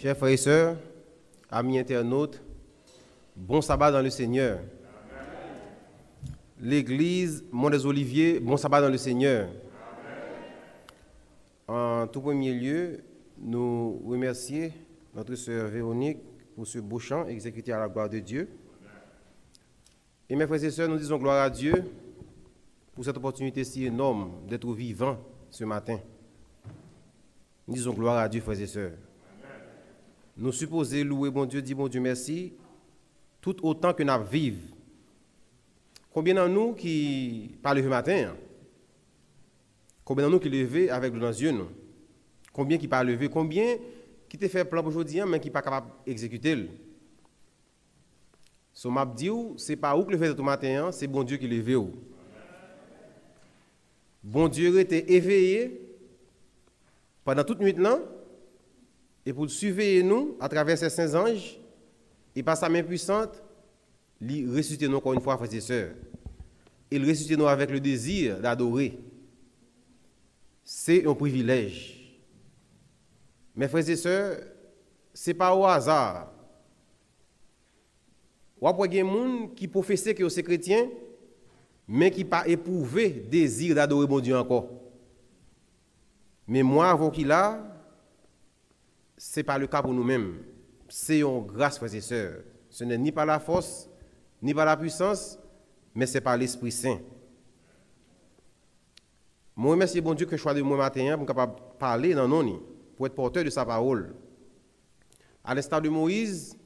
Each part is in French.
Chers frères et sœurs, amis internautes, bon sabbat dans le Seigneur. L'église Mont des Oliviers, bon sabbat dans le Seigneur. En tout premier lieu, nous remercions notre sœur Véronique pour ce beau chant exécuté à la gloire de Dieu. Et mes frères et sœurs, nous disons gloire à Dieu pour cette opportunité si énorme d'être vivant ce matin. Nous disons gloire à Dieu, frères et sœurs. Nous supposons louer bon Dieu, dire bon Dieu merci, tout autant que nous vivons. Combien d'entre nous qui parlent le matin Combien d'entre nous qui levés avec le dans les yeux nous? Combien qui pas levé Combien qui te fait plan aujourd'hui mais qui pas capable d'exécuter So m'a dit c'est pas où que le fait tout matin, c'est bon Dieu qui levé. Bon Dieu était éveillé pendant toute nuit et pour surveiller nous à travers ces saints anges et par sa main puissante, il ressuscite nous encore une fois frères et sœurs. Il ressuscite nous avec le désir d'adorer. C'est un privilège. Mes frères et sœurs, ce n'est pas au hasard. Ou après, il y a des gens qui professent que c'est chrétien, mais qui pas éprouvé désir d'adorer mon Dieu encore. Mais moi, avant qu'il a, ce n'est pas le cas pour nous-mêmes. C'est une grâce, frères et sœurs. Ce n'est ni par la force, ni par la puissance, mais c'est par l'Esprit Saint. Moi, remercie bon Dieu que je sois de moi matin pour capable parler dans pour être porteur de sa parole. À l'instar de Moïse,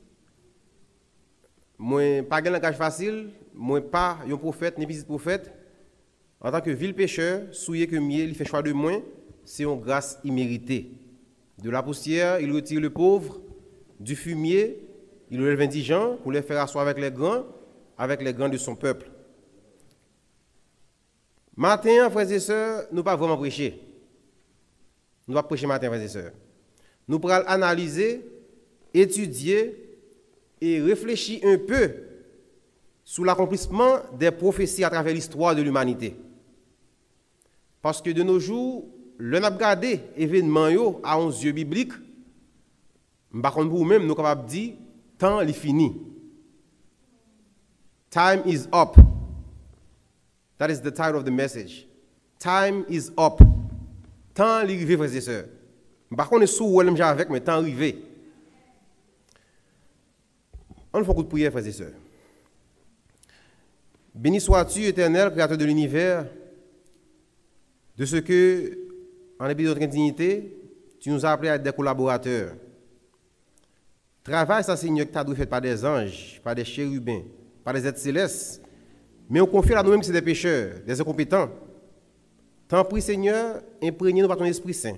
moi pas un langage facile, moi pas un prophète ni petit prophète. En tant que vil pécheur, souillé que mieux, il fait choix de moi, c'est une grâce imméritée. De la poussière, il retire le pauvre, du fumier, il relève indigent pour les faire asseoir avec les grands, avec les grands de son peuple. Matin, frères et sœurs, nous ne pas vraiment prêcher. Nous ne pas prêcher matin, frères et sœurs. Nous pourrons analyser, étudier et réfléchir un peu sur l'accomplissement des prophéties à travers l'histoire de l'humanité. Parce que de nos jours, le n'a regardé événement à 11 yeux bibliques, par contre, vous même nous de dire, temps est fini. Time is up. That is the title of the message. Time is up. Temps est arrivé, frères et sœurs. Par contre, sous ou avec, mais temps arrivé. On fait un coup de prière, frères et sœurs. Béni sois-tu, éternel, créateur de l'univers, de ce que, en dépit de notre indignité, tu nous as appelés à être des collaborateurs. Travail, ça, Seigneur, que tu as fait par des anges, par des chérubins, par des êtres célestes, mais on confie à nous-mêmes que c'est des pécheurs, des incompétents. T'en prie, Seigneur, imprégnez-nous par ton Esprit Saint.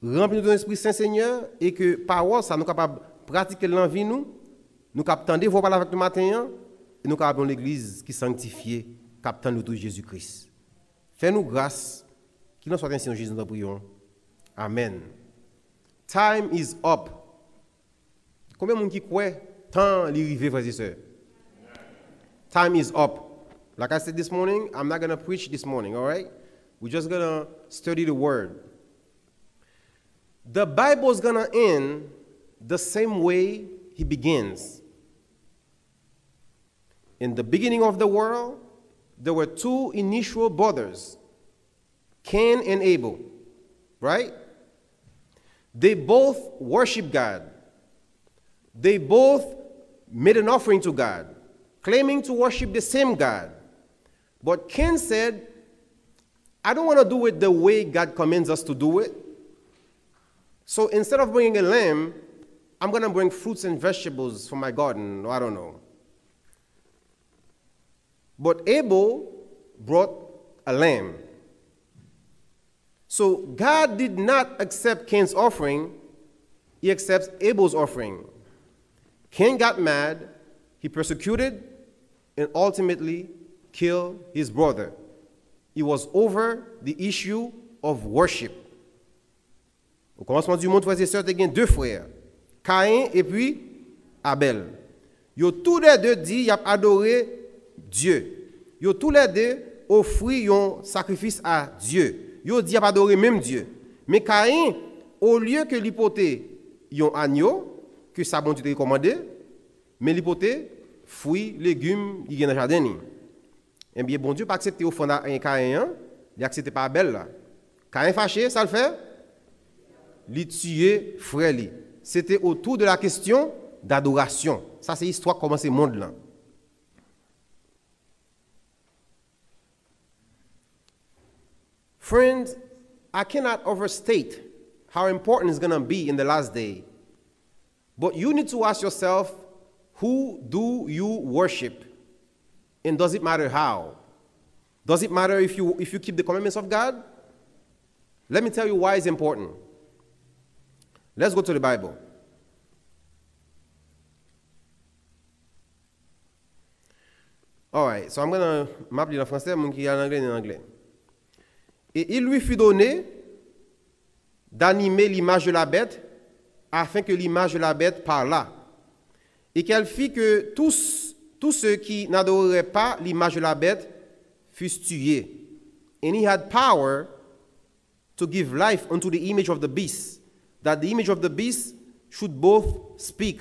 Remplis-nous de ton Esprit Saint, Seigneur, et que par ça nous capables de pratiquer l'envie, nous, nous captons des voix avec le matin, et nous captons l'Église qui sanctifie, captant nous tout Jésus-Christ. Fais-nous grâce, soit ainsi Jésus, nous prions. Amen. Time is up. Combien de monde qui croit temps l'arrivée, frères et sœurs? Time is up. Like I said this morning, I'm not going to preach this morning, all right? We're just going to study the word. The Bible is going to end the same way he begins. In the beginning of the world, there were two initial brothers, Cain and Abel, right? They both worship God. They both made an offering to God, claiming to worship the same God. But Cain said, I don't want to do it the way God commands us to do it. So instead of bringing a lamb, I'm going to bring fruits and vegetables from my garden. I don't know. But Abel brought a lamb. So God did not accept Cain's offering, he accepts Abel's offering. Cain got mad, he persecuted, and ultimately killed his brother. It was over the issue of worship. Au commencement du monde, frères et sœurs, deux frères, Caïn et puis Abel. Ils ont tous les deux dit qu'ils ont adoré Dieu. Ils ont tous les deux offert un sacrifice à Dieu. Ont dit ont adoré même Dieu. Mais Caïn, au lieu que l'hypothèse yon agneau que ça bon Dieu te recommandé, mais l'hypothèse fruits, légumes, il y a dans jardin. Eh bien, bon Dieu pas accepté au fond d'un Caïn, il accepté pas Abel là. Caïn fâché, ça le fait? Il tuer frère li. C'était autour de la question d'adoration. Ça c'est l'histoire comment ce monde là. Friends, I cannot overstate how important it's going to be in the last day. But you need to ask yourself, who do you worship? And does it matter how? Does it matter if you, if you keep the commandments of God? Let me tell you why it's important. Let's go to the Bible. All right, so I'm going to m'appeler en français, mon qui est en anglais en anglais. Et il lui fut donné d'animer l'image de la bête afin que l'image de la bête parlât. Et qu'elle fit que tous, ceux qui n'adoreraient pas l'image de la bête fussent tués. And he had power to give life unto the image of the beast, that the image of the beast should both speak,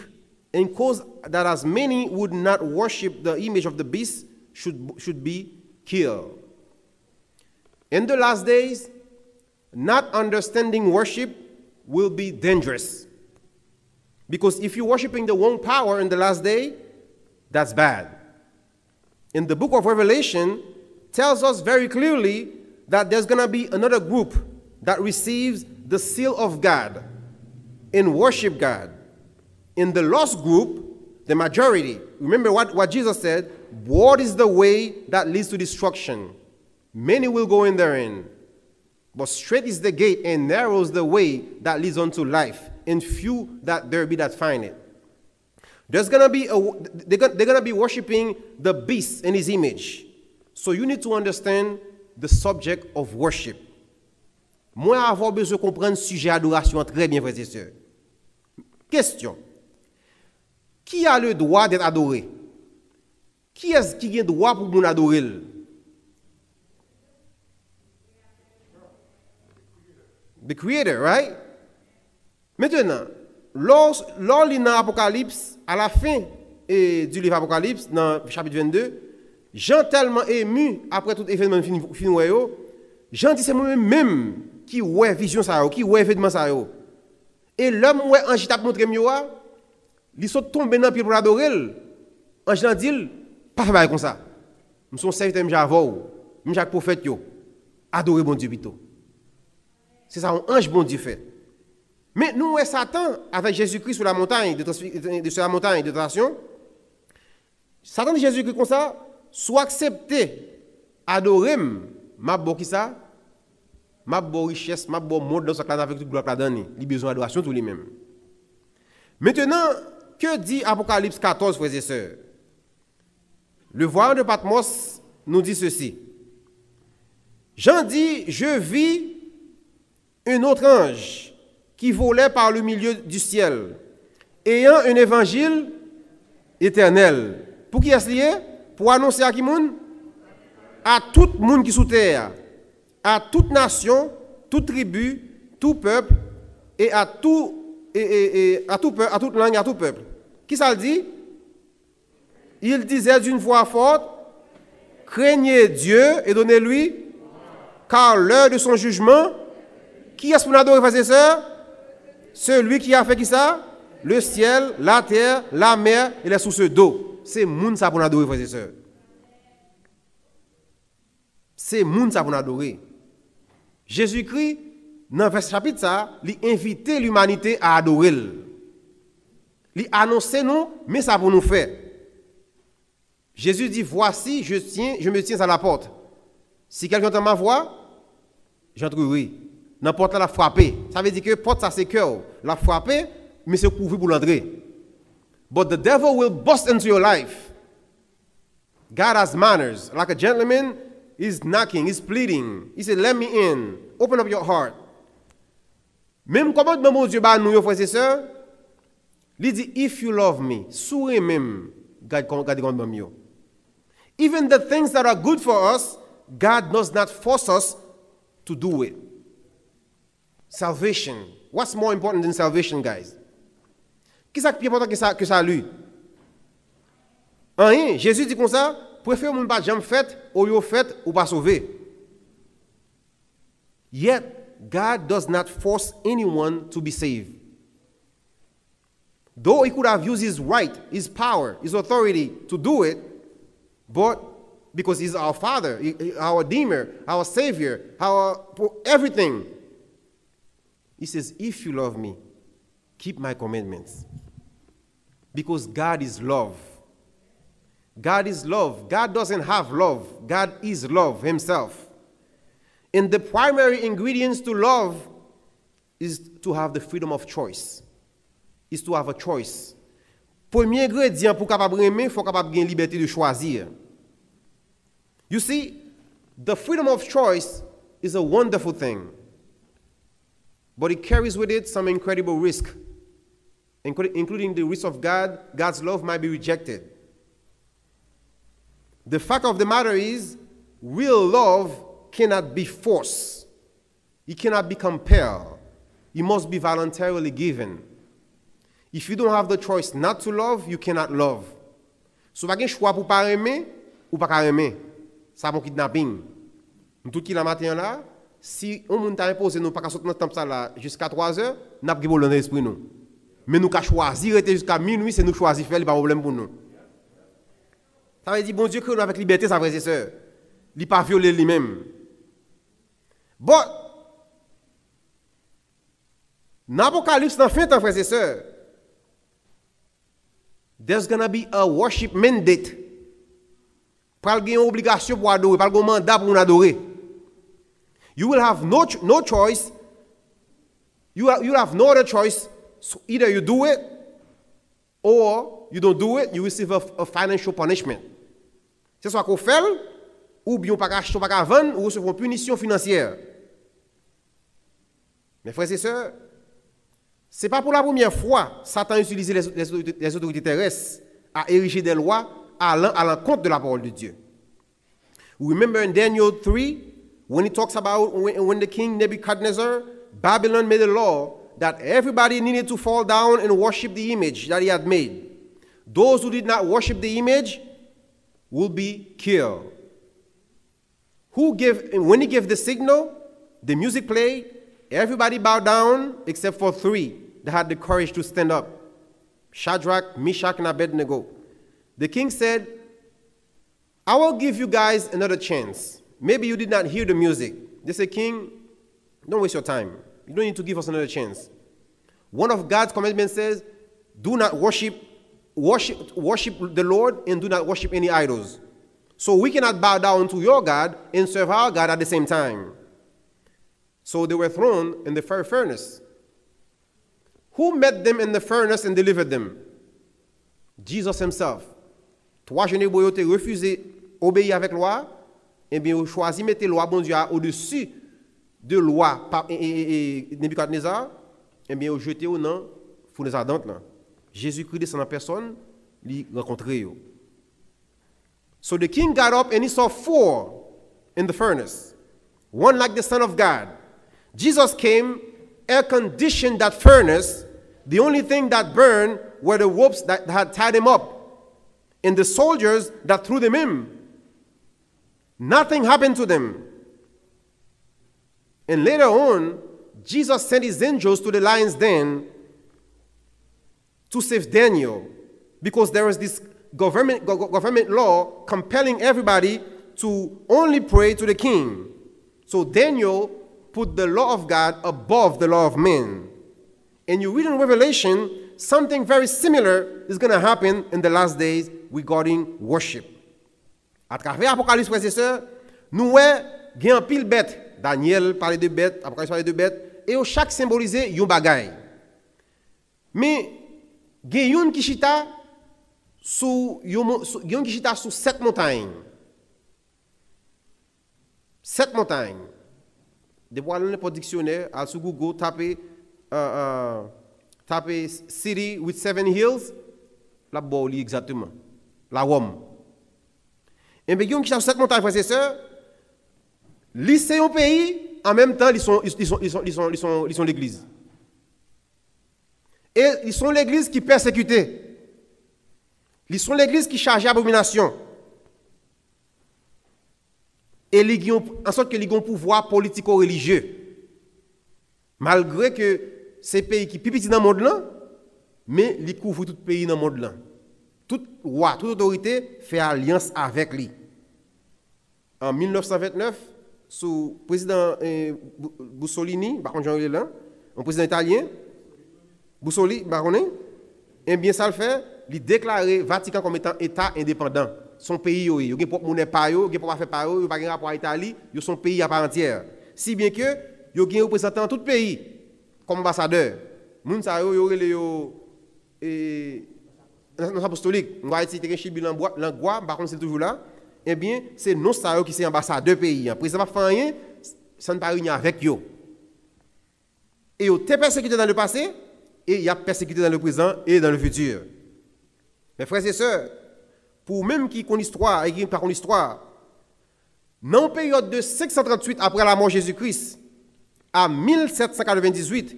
and cause that as many would not worship the image of the beast should, should be killed. In the last days, not understanding worship will be dangerous. Because if you're worshiping the wrong power in the last day, that's bad. In the book of Revelation tells us very clearly that there's going to be another group that receives the seal of God and worship God. In the lost group, the majority, remember what, what Jesus said, what is the way that leads to destruction? Many will go in therein. But straight is the gate and narrow is the way that leads unto life, and few that there be that find it. There's gonna be a, they're gonna, they're gonna be worshiping the beast in his image. So you need to understand the subject of worship. Moi, avoir besoin de comprendre le sujet adoration très bien, frères et sœurs. Question. Qui a le droit d'être adoré? Qui est-ce qui a le droit pour nous adorer? The creator, right? Maintenant, lors, lors dans Apocalypse, à la fin du livre Apocalypse, dans le chapitre 22, Jean tellement ému après tout événement fini, Jean dit c'est moi-même même qui ouais vision ça qui ouais événement ça. Et l'homme ouais ange t'a montré mieux il sont tombé dans pied pour adorer. Ange dit pas faire comme ça. Nous sommes serviteurs m'javo, m'jak prophète yo. Adorer bon Dieu plutôt. C'est ça un ange bon Dieu fait. Mais nous, ouais, Satan, avec Jésus-Christ sur la montagne de, de, sur la montagne de Satan dit Jésus-Christ comme ça, soit accepté, adoré, m'a beau qui ça, m'a beau richesse, m'a monde dans ce avec toute gloire là dedans, il besoin d'adoration tout lui-même. Maintenant, que dit Apocalypse 14, frères et sœurs? Le voyant de Patmos nous dit ceci. Jean dit, je vis un autre ange qui volait par le milieu du ciel, ayant un évangile éternel. Pour qui est-ce lié? Pour annoncer à qui monde À tout le monde qui est sous terre, à toute nation, toute tribu, tout peuple, et à tout, et, à tout peuple, à toute langue, à tout peuple. Qui ça le dit? Il disait d'une voix forte, craignez Dieu et donnez-lui, car l'heure de son jugement qui est-ce pour adorer, frères et sœurs Celui qui a fait qui ça? Le ciel, la terre, la mer et les sources d'eau. C'est moun ça pour adorer, frères et sœurs. C'est moun ça pour adorer. Jésus-Christ, dans le chapitre ça, il invite l'humanité à adorer. Il annonce nous, mais ça pour nous faire. Jésus dit, voici, je, tiens, je me tiens à la porte. Si quelqu'un entend ma voix, j'entrerai n'importe la frapper. Ça veut dire que porte ça c'est cœur. La frapper, mais c'est couvert pour l'entrer. But the devil will bust into your life. God has manners. Like a gentleman, he's knocking, he's pleading. He said, let me in. Open up your heart. Même comment mon Dieu bat nous, frères et sœurs, il dit, if you love me, sourire même, God comme yo. Even the things that are good for us, God does not force us to do it. Salvation. What's more important than salvation, guys? Ça qui est important que ça, que ça lui? Rien. Jésus dit comme ça, préfère mon pas jamais fait, ou yo fait, ou pas sauvé. Yet, God does not force anyone to be saved. Though he could have used his right, his power, his authority to do it, but because he's our Father, our Redeemer, our Savior, our everything, he says, If you love me, keep my commandments. Because God is love. God is love. God doesn't have love, God is love Himself. And the primary ingredients to love is to have the freedom of choice. Is to have a choice. Premier ingrédient pour capable aimer, faut capable avoir liberté de choisir. You see, the freedom of choice is a wonderful thing. But it carries with it some incredible risk, including the risk of God, God's love might be rejected. The fact of the matter is, real love cannot be forced, it cannot be compelled, it must be voluntarily given. If you don't have the choice not to love, you cannot love. So, pas un choix pour pas aimer ou pas aimer. Ça, mon kidnapping. Tout qui la matin là, si on moun t'a imposé nous pas sortir dans temps là jusqu'à 3 heures, n'a pas dans l'esprit nous. Mais nous ka choisir rester jusqu'à minuit, c'est nous choisir faire, pas problème pour nous. Ça veut dire bon Dieu que nous avec liberté, ça frères et sœurs. Il pas violer lui-même. Bon, dans l'Apocalypse, dans fin temps, frères et sœurs, there's gonna be a worship mandate. Pas une obligation pour adorer, pas un mandat pour adorer. You will have no, no choice. You, have, you have no other choice. So either you do it or you don't do it, you receive a, a financial punishment. C'est soit qu'on fait, ou bien on pas acheter, pas vendre, ou recevoir une punition financière. Mes frères et sœurs, ce n'est pas pour la première fois Satan utilise les, les, les autorités terrestres à ériger des lois à l'encontre de la parole de Dieu. Remember in Daniel 3, when he talks about when, when the king Nebuchadnezzar, Babylon made a law that everybody needed to fall down and worship the image that he had made. Those who did not worship the image will be killed. Who gave, when he gave the signal, the music played, everybody bowed down except for three that had the courage to stand up Shadrach, Meshach, and Abednego. The king said, I will give you guys another chance. Maybe you did not hear the music. They said, King, don't waste your time. You don't need to give us another chance. One of God's commandments says, do not worship worship, worship the Lord and do not worship any idols. So we cannot bow down to your God and serve our God at the same time. So they were thrown in the fire furnace. Who met them in the furnace and delivered them? Jesus himself. Trois jeunes hébreux ont refusé d'obéir avec loi, eh bien ont choisi mettre loi bon Dieu au-dessus de loi par Nebuchadnezzar, eh bien ont jeté au nom fournaise ardente. Jésus-Christ descend en personne, lui rencontrer. So the king got up and he saw four in the furnace, one like the Son of God. Jesus came, air conditioned that furnace. The only thing that burned were the ropes that had tied him up and the soldiers that threw them in. Nothing happened to them. And later on, Jesus sent his angels to the lion's den to save Daniel because there was this government, government law compelling everybody to only pray to the king. So Daniel put the law of God above the law of men. And you read in Revelation, something very similar is going to happen in the last days regarding worship. À travers l'Apocalypse, frères et sœurs, nous voyons un pile bête. Daniel parlait de bêtes, Apocalypse parlait de bêtes, et chaque symbolisait un bagaille. Mais gen yon qui chita sous yon qui chita sous sept montagnes. Sept montagnes. De voir dans dictionnaire, à sur Google, taper uh, uh, taper city with seven hills, la boli exactement. La Rome. Et bien, yon qui sept montagnes, frères et sœurs, lycée un pays, en même temps, ils sont, ils sont, ils sont, ils sont, ils sont, l'église. Et ils sont l'église qui persécutait. Ils sont l'église qui chargeait abomination. Et ils ont, en sorte que ils ont pouvoir politico-religieux. Malgré que ces pays qui sont dans le monde là, mais ils couvrent tout pays dans le monde là. Tout roi, toute autorité fait alliance avec lui. En 1929, sous le président eh, Bussolini, par un président italien, Bussolini, baronné, eh bien, ça le fait, il déclaré Vatican comme étant État indépendant. Son pays, il y a pas monnaie pas yo, il pas fait pas yo, il pas rapport à l'Italie, il son pays à part entière. Si bien que il y a un représentant dans tout pays comme ambassadeur. Moun sa yo yo le yo et dans apostolique, on va citer chibi l'angua, par contre c'est toujours là. Eh bien, c'est non ça qui c'est ambassadeur pays. Le président pas fait rien, ça ne pas rien avec eux. Et ils ont persécuté dans le passé et il y a persécuté dans le présent et dans le futur. Mes frères et sœurs, pour même qui connaissent l'histoire et qui l'histoire, dans la période de 538 après la mort de Jésus-Christ à 1798,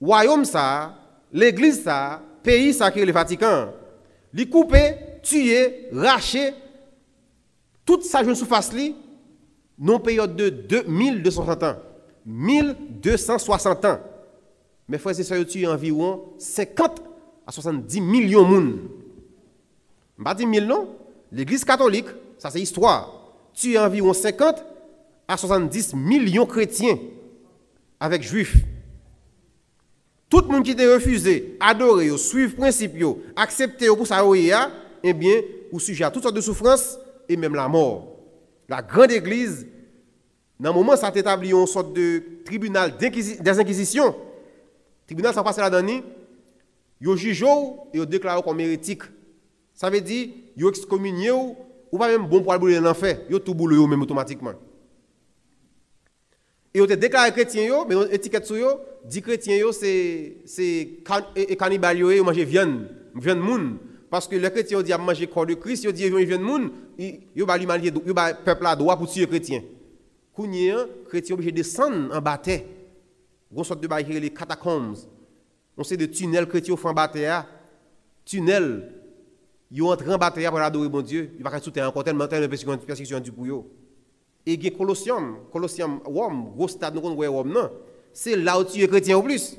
royaume ça, l'église pays sacré le Vatican, li coupé, tué, raché, toute sa jeune surface li, non période de 2260 ans. 1260 ans. Mes frères et sœurs, tué environ 50 à 70 millions de monde. Je ne dis 1000 non. L'église catholique, ça c'est histoire, tue environ 50 à 70 millions de chrétiens avec juifs. Tout le monde qui a refusé, adoré, suivre principe, accepter pour ça, eh bien, au sujet à toutes sortes de souffrances et même la mort. La grande église, dans le moment ça a établi une sorte de tribunal des inquisitions, tribunal ça passe là-dedans, yo juge et yo déclaré comme hérétique. Ça veut dire yo excommunié ou, ou pas même bon pour aller dans l'enfer, yo tout boule yo même automatiquement. Et yo te déclaré chrétien mais étiquette sur yo, dit chrétien c'est cannibale yo manger viande, viande moun parce que les chrétiens dit à manger corps de Christ, ils disent ils viennent moun, yo ba l'humanité, yo ba peuple là droit pour tuer chrétien. Kounien, chrétien obligé de descendre en bataille. Une sorte de bail les catacombes on sait de tunnels chrétiens font bataille. Tunnel. Ils entrent en bataille pour adorer mon Dieu. Il va pas soutenir encore tellement de persécution du pour eux. Et il y a Colossium, Colossium, Rome, gros stade, nous non? C'est là où tu es chrétien au plus.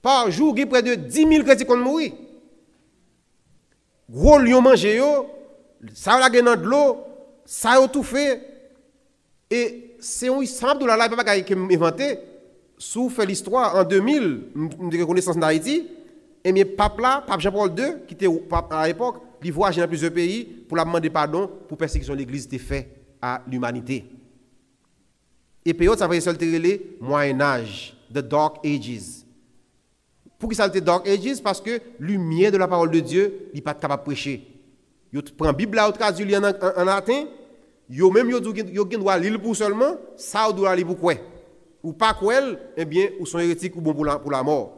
Par jour, il y a près de 10 000 chrétiens qui mourir. Gros lion mangé, ça a la de l'eau, ça a tout fait. Et c'est un simple de la life qui est inventé sous fait l'histoire en 2000, de reconnaissance d'Haïti, et bien, pape là, pape Jean-Paul II, qui était à l'époque, il voyage dans plusieurs pays pour la demander pardon pour persécution de l'Église était faite à l'humanité. Et période, ça va être le Moyen Âge, the Dark Ages. Pour qui ça le Dark Ages? Parce que lumière de la parole de Dieu, il n'est pas capable de prêcher. Il prend la Bible là, traduit en, en, en latin, il même il doit lire pour seulement, ça doit lire pour quoi? Ou pas quoi, eh bien, ou sont hérétiques ou bon pour la, pour la mort.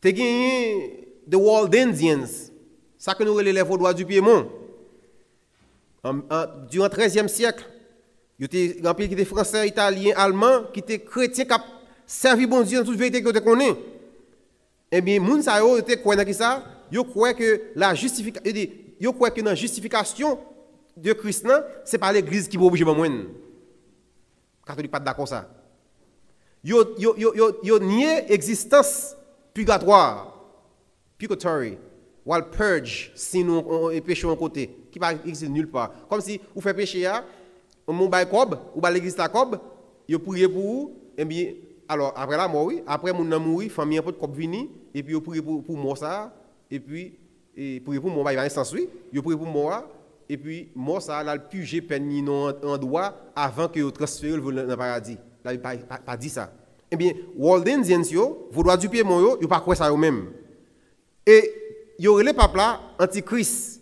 Tu gagné The ça que nous relèvons les Vaudois du Piémont. Durant le XIIIe siècle, il y a qui étaient français, italiens, allemands, qui étaient chrétiens, qui ont servi bon Dieu dans toute vérité que vous connaissez. Eh bien, yo était quoi dans ça? Yo croit que la justification de Christ c'est pas l'église qui va obliger moi catholique pas d'accord ça. Yo yo yo yo yo nié existence purgatoire, purgatory, while purge si nous on péché en côté qui pas existe nulle part. Comme si vous faites péché à on bail cob ou ba l'église la cob, yo prier pour vous et bien alors après la mort oui, après mon nan mouri, famille un peu de cob vini et puis yo prier pour pour moi ça et puis et prier pour moi bah, il va sens oui, yo prier pour moi et puis moi ça a le pugé peine en droit avant que vous transférez dans le paradis. Là il pas pas dit ça. Eh bien Waldensians yo, vous droit du pied yo, yo pas quoi ça eux même. Et yo les papa là antichrist.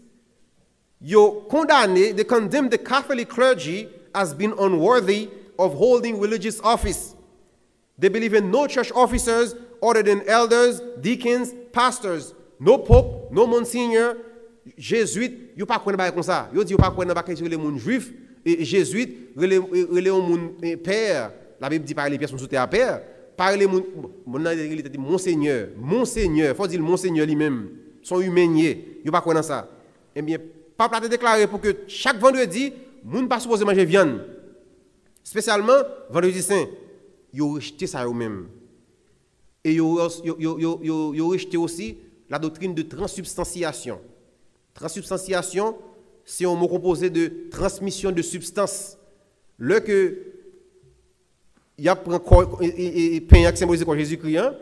Yo condamné, they condemn the Catholic clergy as being unworthy of holding religious office. They believe in no church officers other than elders, deacons, pastors, no pope, no monsignor, jésuite, yo pas connaît comme ça. Yo dit yo pas connaît pas sur les monde juif et jésuite relé un monde père. La Bible dit par les sont sous terre père. mon mon il dit monseigneur, monseigneur, faut dire monseigneur lui-même, son humanier, il pas dans ça. Eh papa a déclaré pour que chaque vendredi, moun pas supposé manger viande. Spécialement vendredi saint, ils ont rejeté ça eux-mêmes. Et ils ont rejeté aussi la doctrine de transubstantiation. Transubstantiation, c'est un mot composé de transmission de substance. Le que il y a un pain qui symbolise quoi Jésus-Christ, hein,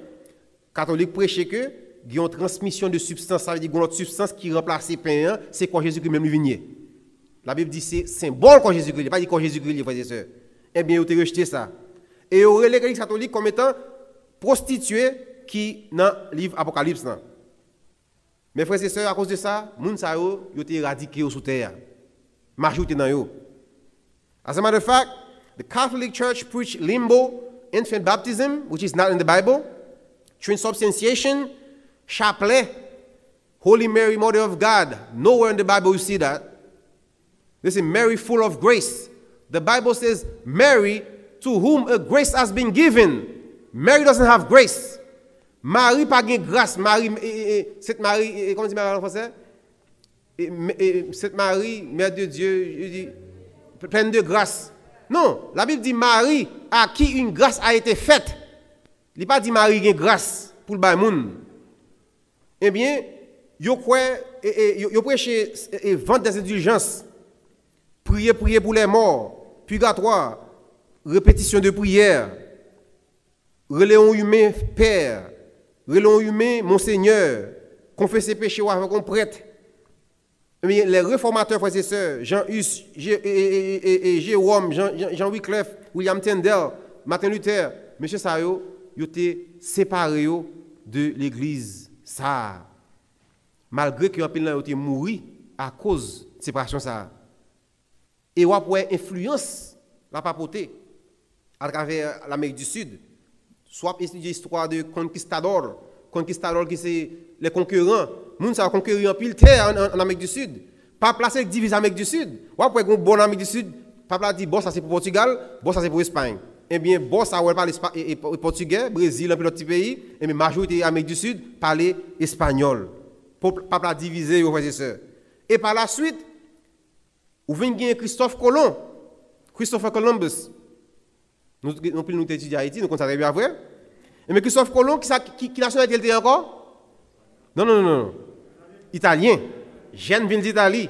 catholique prêchait que il y a transmission de substance, ça veut dire qu'il y a une substance qui remplace le pain, hein, c'est quoi Jésus-Christ même vigné. La Bible dit c'est symbole quoi Jésus-Christ, pas dit quoi Jésus-Christ, frères et sœurs. Eh bien, vous avez rejeté ça. Et vous avez l'Église catholique comme étant prostituée qui dans le livre Apocalypse. Mes frères et sœurs, à cause de ça, les gens ont été éradiqués sous terre. Majorité dans eux. As a matter of fact, the Catholic Church preach limbo, infant baptism, which is not in the Bible, transubstantiation, chapelet, Holy Mary, Mother of God. Nowhere in the Bible you see that. This is Mary full of grace. The Bible says, Mary, to whom a grace has been given. Mary doesn't have grace. Marie pas de grâce. Marie, cette Marie, comment dit Marie en français? Cette Marie, Mère de Dieu, pleine de grâce. Non, la Bible dit Marie à qui une grâce a été faite. Il pas dit Marie une grâce pour le monde. Eh bien, yo quoi, yo prêche et vendre des indulgences. Prier, prier pour les morts, purgatoire, répétition de prière, reléon humain Père, relon humain, Monseigneur, confesser péché avec un prêtre. Mais les réformateurs, frères et sœurs, Jean-Hus, Jérôme, Jean Wycliffe, William Tyndale, Martin Luther, M. Sayo, ils étaient séparés de l'Église. Ça. Malgré qu'ils ont été morts à cause de séparation. Ça. Et on a influence la papauté à travers l'Amérique du Sud soit étudier l'histoire de conquistadors, conquistadors qui sont les concurrents. Moun ça conquérir en pile terre en, Amérique du Sud. Pas placer divise Amérique du Sud. Ou après un bon Amérique du Sud, pas dit bon ça c'est pour Portugal, bon ça c'est pour Espagne. Eh bien bon ça parler portugais, Brésil un peu d'autres pays, et mais majorité Amérique du Sud parler espagnol. Pas diviser aux frères et sœurs. Et par la suite, vous venez Christophe Colomb, Christopher Columbus. Nous, nous, nous étudié à Haïti, nous connaissons bien après. Mais Christophe Colomb, qui, qui, qui nationalité était encore? Non, non, non, non. Italien. Jeune ville d'Italie.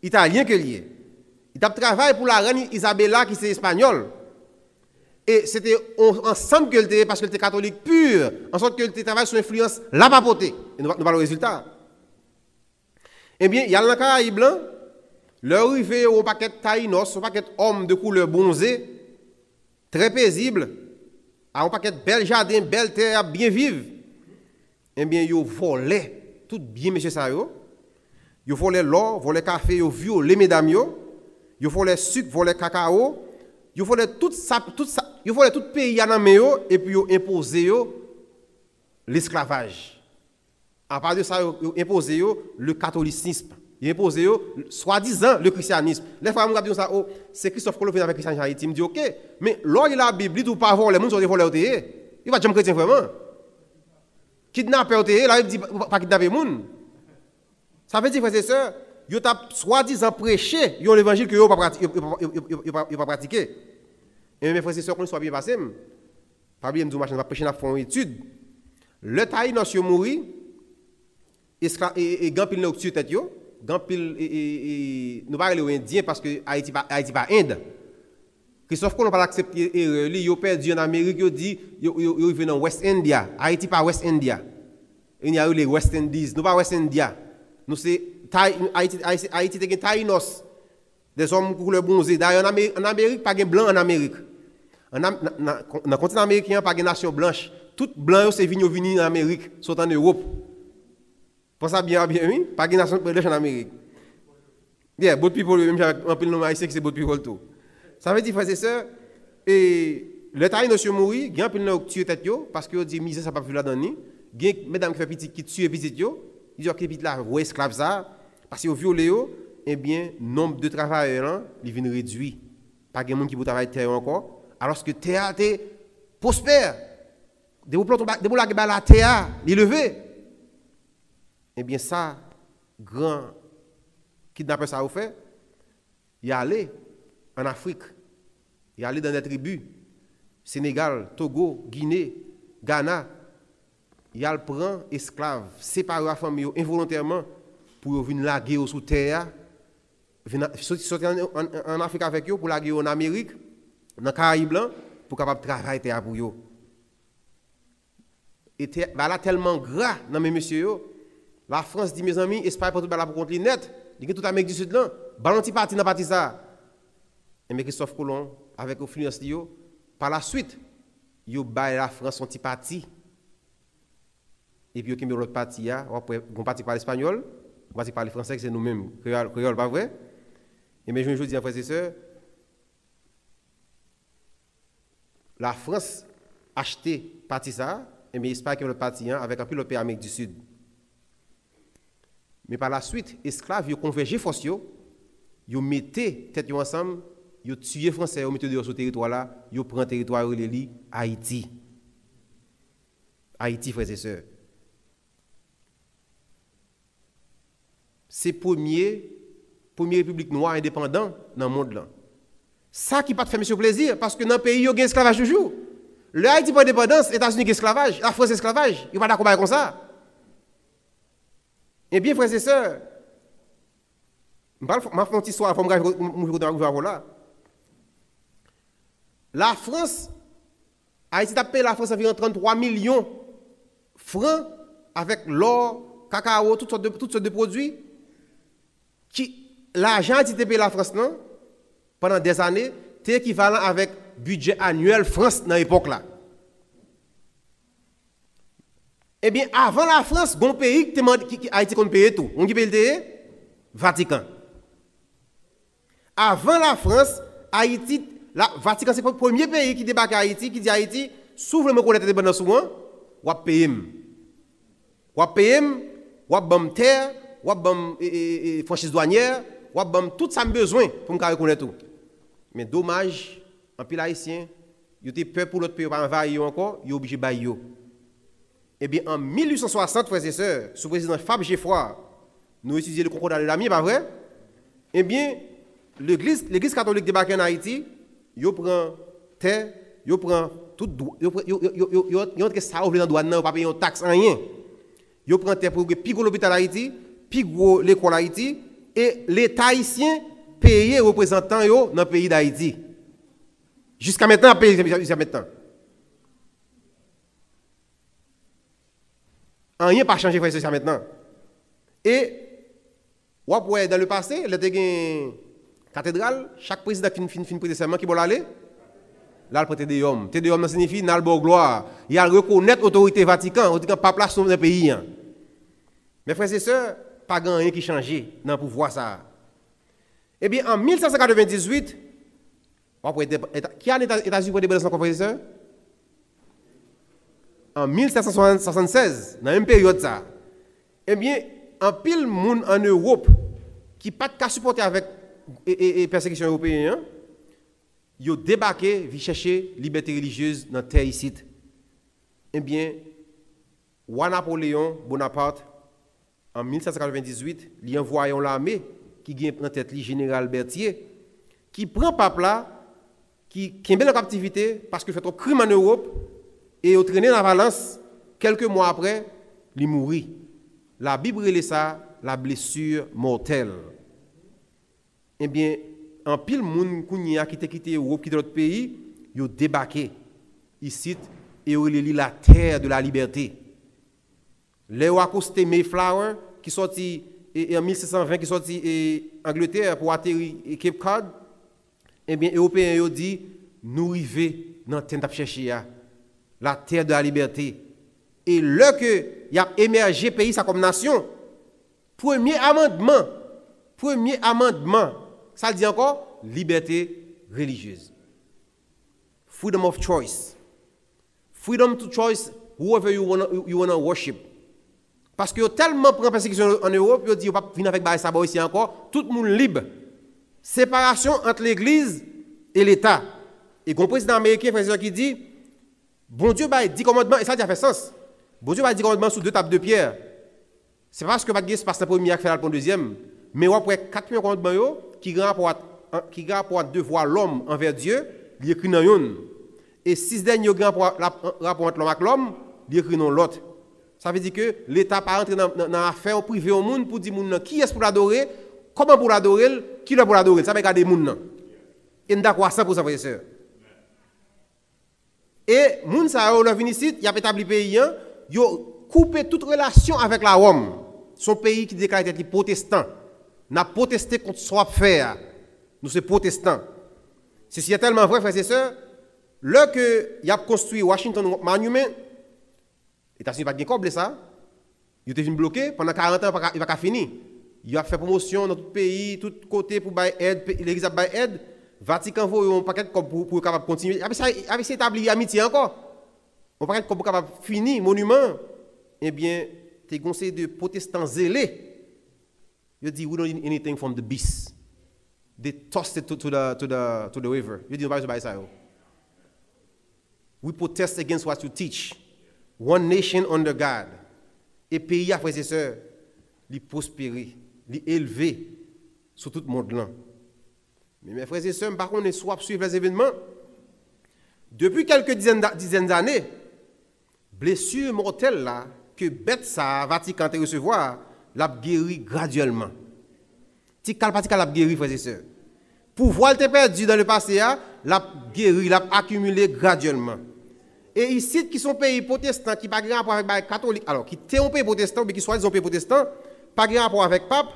Italien que lié. Il a travaillé pour la reine Isabella, qui est espagnole. Et c'était ensemble qu'elle était, parce qu'elle était catholique pure, en sorte qu'elle travaillé sous influence la papauté. Et nous, nous parlons résultat. Eh bien, il y a le Caraïbe blanc, leur arrivé au paquet taïnos, au paquet homme de couleur bronzée, très paisible, à un paquet de bel jardin, belle terre, bien vive, eh bien, ils volé tout bien, monsieur Sayo. Ils volé l'or, volé café, ils violé mesdames, ils volé sucre, volé cacao, ils volé tout ça, tout ça, ils tout pays à et puis ils imposé l'esclavage. À part de ça, ils imposé le catholicisme. Il impose, soi-disant, le christianisme. Les femmes me disent ça, oh, c'est Christophe Colomb avec Christian Haïti. Il me dit, ok, mais lorsqu'il a la Bible, il ne pas voir les gens sont voleurs. Il va dire chrétien vraiment. Kidnapper, là, il dit, pas kidnapper les gens. Ça veut dire, frères et sœurs, il a soi-disant prêché, a l'évangile que il n'a pas pratiqué. Et mes frères et sœurs, qu'on soit bien passé, pas bien, je vais prêcher dans une étude. Le taille, nous mourir, et grand pile de tête, grand pile et, nous pas les indiens parce que Haïti pas Haïti pas Inde. Christophe Colomb pas accepté erreur, il a perdu en Amérique, il dit il vient dans West India, Haïti pas West India. Il y a eu les West Indies, nous pas West India. Nous c'est Haïti Haïti c'est Taïnos. Des hommes couleur bronzé. D'ailleurs en Amérique, pas de blanc en Amérique. Dans le continent américain pas de nation blanche. Tout blanc c'est venu en Amérique, sont en Europe. Ça bien, bien, oui? Pas de nation de en Amérique. Yeah, both people, même un peu de nom haïtien, c'est both people tout. Ça veut dire, frères et sœurs, et le taille monsieur mourir, il y a un peu de tuer tête parce que dit misère ça pas vu là dedans Il y a mesdames qui fait petit qui tue petit ils disent que petit là ouais esclave ça parce que violé eh bien nombre de travailleurs il vient réduit. Pas de monde qui peut travailler encore alors que terre prospère. De vous vous la terre. Eh bien, ça, grand kidnappeur ça a fait, il est allé en Afrique, il est allé dans des tribus, Sénégal, Togo, Guinée, Ghana, il a prend esclaves, séparé la famille involontairement pour venir laguer sous terre, sortir en, Afrique avec eux pour laguer en Amérique, dans les Caraïbes, pour capable travailler terre pour eux. Et là tellement gras dans mes messieurs, la France dit mes amis, Espagne pas tout là pour contre net, dit que toute l'Amérique du Sud là, ballon parti dans parti ça. Et mais Christophe Colomb avec l'influence par la suite, il a la France son petit parti et puis, il y a l'autre partie, on parti par l'espagnol, on parti par le français, c'est nous-mêmes, créole, pas vrai? Et mais je me dis, frères et sœurs, la France acheté partie ça, et mais l'Espagne l'autre partie, hein, avec un peu le pays Amérique du Sud. Mais par la suite, esclaves, ils convergé force, ils ont mis tête ensemble, ils ont tué les Français, ils ont mis sur ce territoire là, ils ont pris un territoire, ils Haïti. Haïti, frères et sœurs. C'est premier première république noire indépendante dans le monde. Ça qui pas te fait monsieur plaisir parce que dans le pays il y a esclavage toujours. Le Haïti pour indépendance, les États-Unis esclavage, la France esclavage, il va d'accord avec ça. Eh bien frères et sœurs, ma une histoire pour me là. La France Haïti a payé la France environ 33 millions de francs avec l'or, cacao, toutes sortes de produits l'argent qui était payé la France non, pendant des années, était équivalent avec budget annuel France dans l'époque là. Eh bien, avant la France, bon pays qui Haïti qu'on paye tout. On qui paye le Vatican. Avant la France, Haïti, la Vatican c'est le premier pays qui débarque à Haïti, qui dit Haïti, s'ouvre le collecte de bonnes souvent, ou payer. Ou payer, ou bam terre, ou bam franchise douanière, ou bam tout ça besoin pour me reconnaître tout. Mais dommage, en pile haïtien, il était peur pour l'autre pays pas envahir encore, il obligé bailler. Eh bien, en 1860, frères et sœurs, sous président Fab Geffroy, nous étudions le concours de l'ami, pas vrai? Eh bien, l'église catholique débarque en Haïti, il prend terre, il prend tout, il prend ça dans la douane, il pas payer une taxe, rien. Il prend terre pour piquer l'hôpital Haïti, plus gros l'école Haïti, et l'État haïtien paye représentants dans le pays d'Haïti. Jusqu'à maintenant, jusqu'à maintenant. Rien pas changé jusqu'à maintenant. Et, dans le passé, il y cathédrale, chaque président qui fin, fin, serment qui va aller, là, le prêter des hommes. Te des hommes signifie n'a gloire. Il a reconnaître l'autorité Vatican, Vatican pas place dans le pays. Hein. Mes frères et sœurs, pas rien qui changé dans le pouvoir ça. Eh bien, en 1798, qui a les États-Unis pour débarrasser son En 1776, dans la même période ça. Eh bien, un pile monde en Europe qui pas de supporter avec et, persécution européenne, ils ont débarqué, vont chercher liberté religieuse dans la terre ici. Eh bien, Napoléon Bonaparte en 1798, il envoie l'armée qui gagne en tête le général Berthier, qui prend peuple là, qui, qui est en captivité parce qu'il fait un crime en Europe et au traîné dans Valence, quelques mois après, il mourit. La Bible relève ça, la blessure mortelle. Eh bien, en pile monde qui a quitté l'Europe, quitté l'autre pays, ils ont débarqué ici et ils ont la terre de la liberté. Les accosté Mayflower, qui sorti en 1620, qui sorti en Angleterre pour atterrir à Cape Cod, eh bien, les Européens ont dit, nous arrivons dans la terre de la terre de la liberté. Et là que y a émergé pays ça comme nation, premier amendement, premier amendement, ça dit encore liberté religieuse. Freedom of choice. Freedom to choice whoever you want wanna worship. Parce que tellement pris persécution en Europe, ils dit, pas venir avec ça ici encore, tout le monde libre. Séparation entre l'Église et l'État. Et le président américain, qui dit, Bon Dieu a dit commandements, et ça a fait sens. Bon Dieu a dit commandements sous deux tables de pierre. C'est parce que pas se passe le premier qui fait le deuxième. Mais après quatre commandements qui rapport qui rapport devoir l'homme envers Dieu, il écrit dans une. Et six derniers rapport l'homme avec l'homme, il écrit dans l'autre. Ça veut dire que l'État pas rentré dans l'affaire privée au monde pour dire qui est pour l'adorer, comment pour l'adorer, qui est pour l'adorer? Ça veut des gens. Et nous d'accord à 100% frères et sœurs. Et moun sa yo venu ici, il a établi pays, il a coupé toute relation avec la Rome. Son pays qui déclare être protestant. N'a protesté contre soit faire. Nous sommes protestants. Ceci est tellement vrai, frères et sœurs. Là que il a construit Washington Monument, États-Unis pas de ça. Il était venu bloquer pendant 40 ans, il va pas fini. Il a fait promotion dans tout le pays, tout côté pour aide, l'église a aide. Vatican vaut un paquet pour, pour capable continuer. Avec ça, avec établi amitié encore. Un paquet comme pour capable finir monument. Eh bien, tu conseil de protestants zélés. Il dit, we don't need anything from the beast. They tossed it to, to, the, to, the, to the river. Il dit, on va pas ça. We protest against what you teach. One nation under God. Et pays, frères et sœurs, les prospérer, les élever sur tout le monde là. Mais mes frères et sœurs, par contre, soit suivre les événements. Depuis quelques dizaines d'années, blessure mortelle là, que bête ça, Vatican te recevoir, l'a guéri graduellement. Tikal patikal l'a guéri, frères et sœurs. Pouvoir te perdu dans le passé, l'a guéri, l'a accumulé graduellement. Et ici, qui sont pays protestants, qui n'ont pas rapport avec les catholiques, alors qui sont pays protestant, mais qui sont un pays protestant, pas de rapport avec le pape,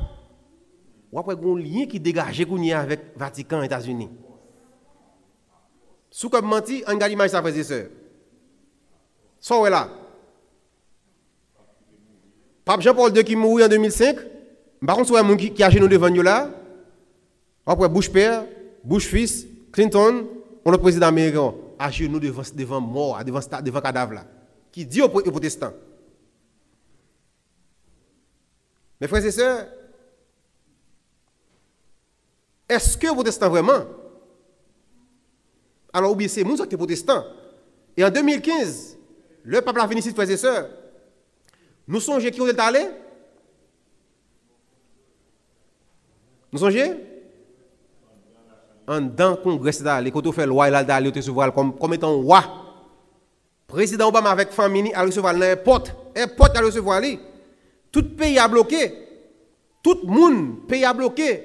ou après un lien qui dégage avec le Vatican et États-Unis. Sous comme menti, on regarde l'image, ça frères et sœurs. Ça, là. Pape Jean-Paul II qui mourut en 2005, par contre, c'est un qui, qui a nous devant nous là. Après Bush père, Bush fils, Clinton, on le président américain, à genoux devant, devant mort, devant, devant cadavre là. Qui dit aux protestants. Mes frères et sœurs, est-ce que protestant vraiment? Alors, oubliez, c'est nous qui protestants. Et en 2015, le peuple a venu ici, frères et sœurs. Nous songeons qui on est allé Nous songeons En dans le congrès quand on fait loi, il a recevoir comme, comme étant roi. Président Obama avec famille a recevoir n'importe, n'importe à recevoir lui. Tout pays a bloqué. Tout le monde, pays a bloqué.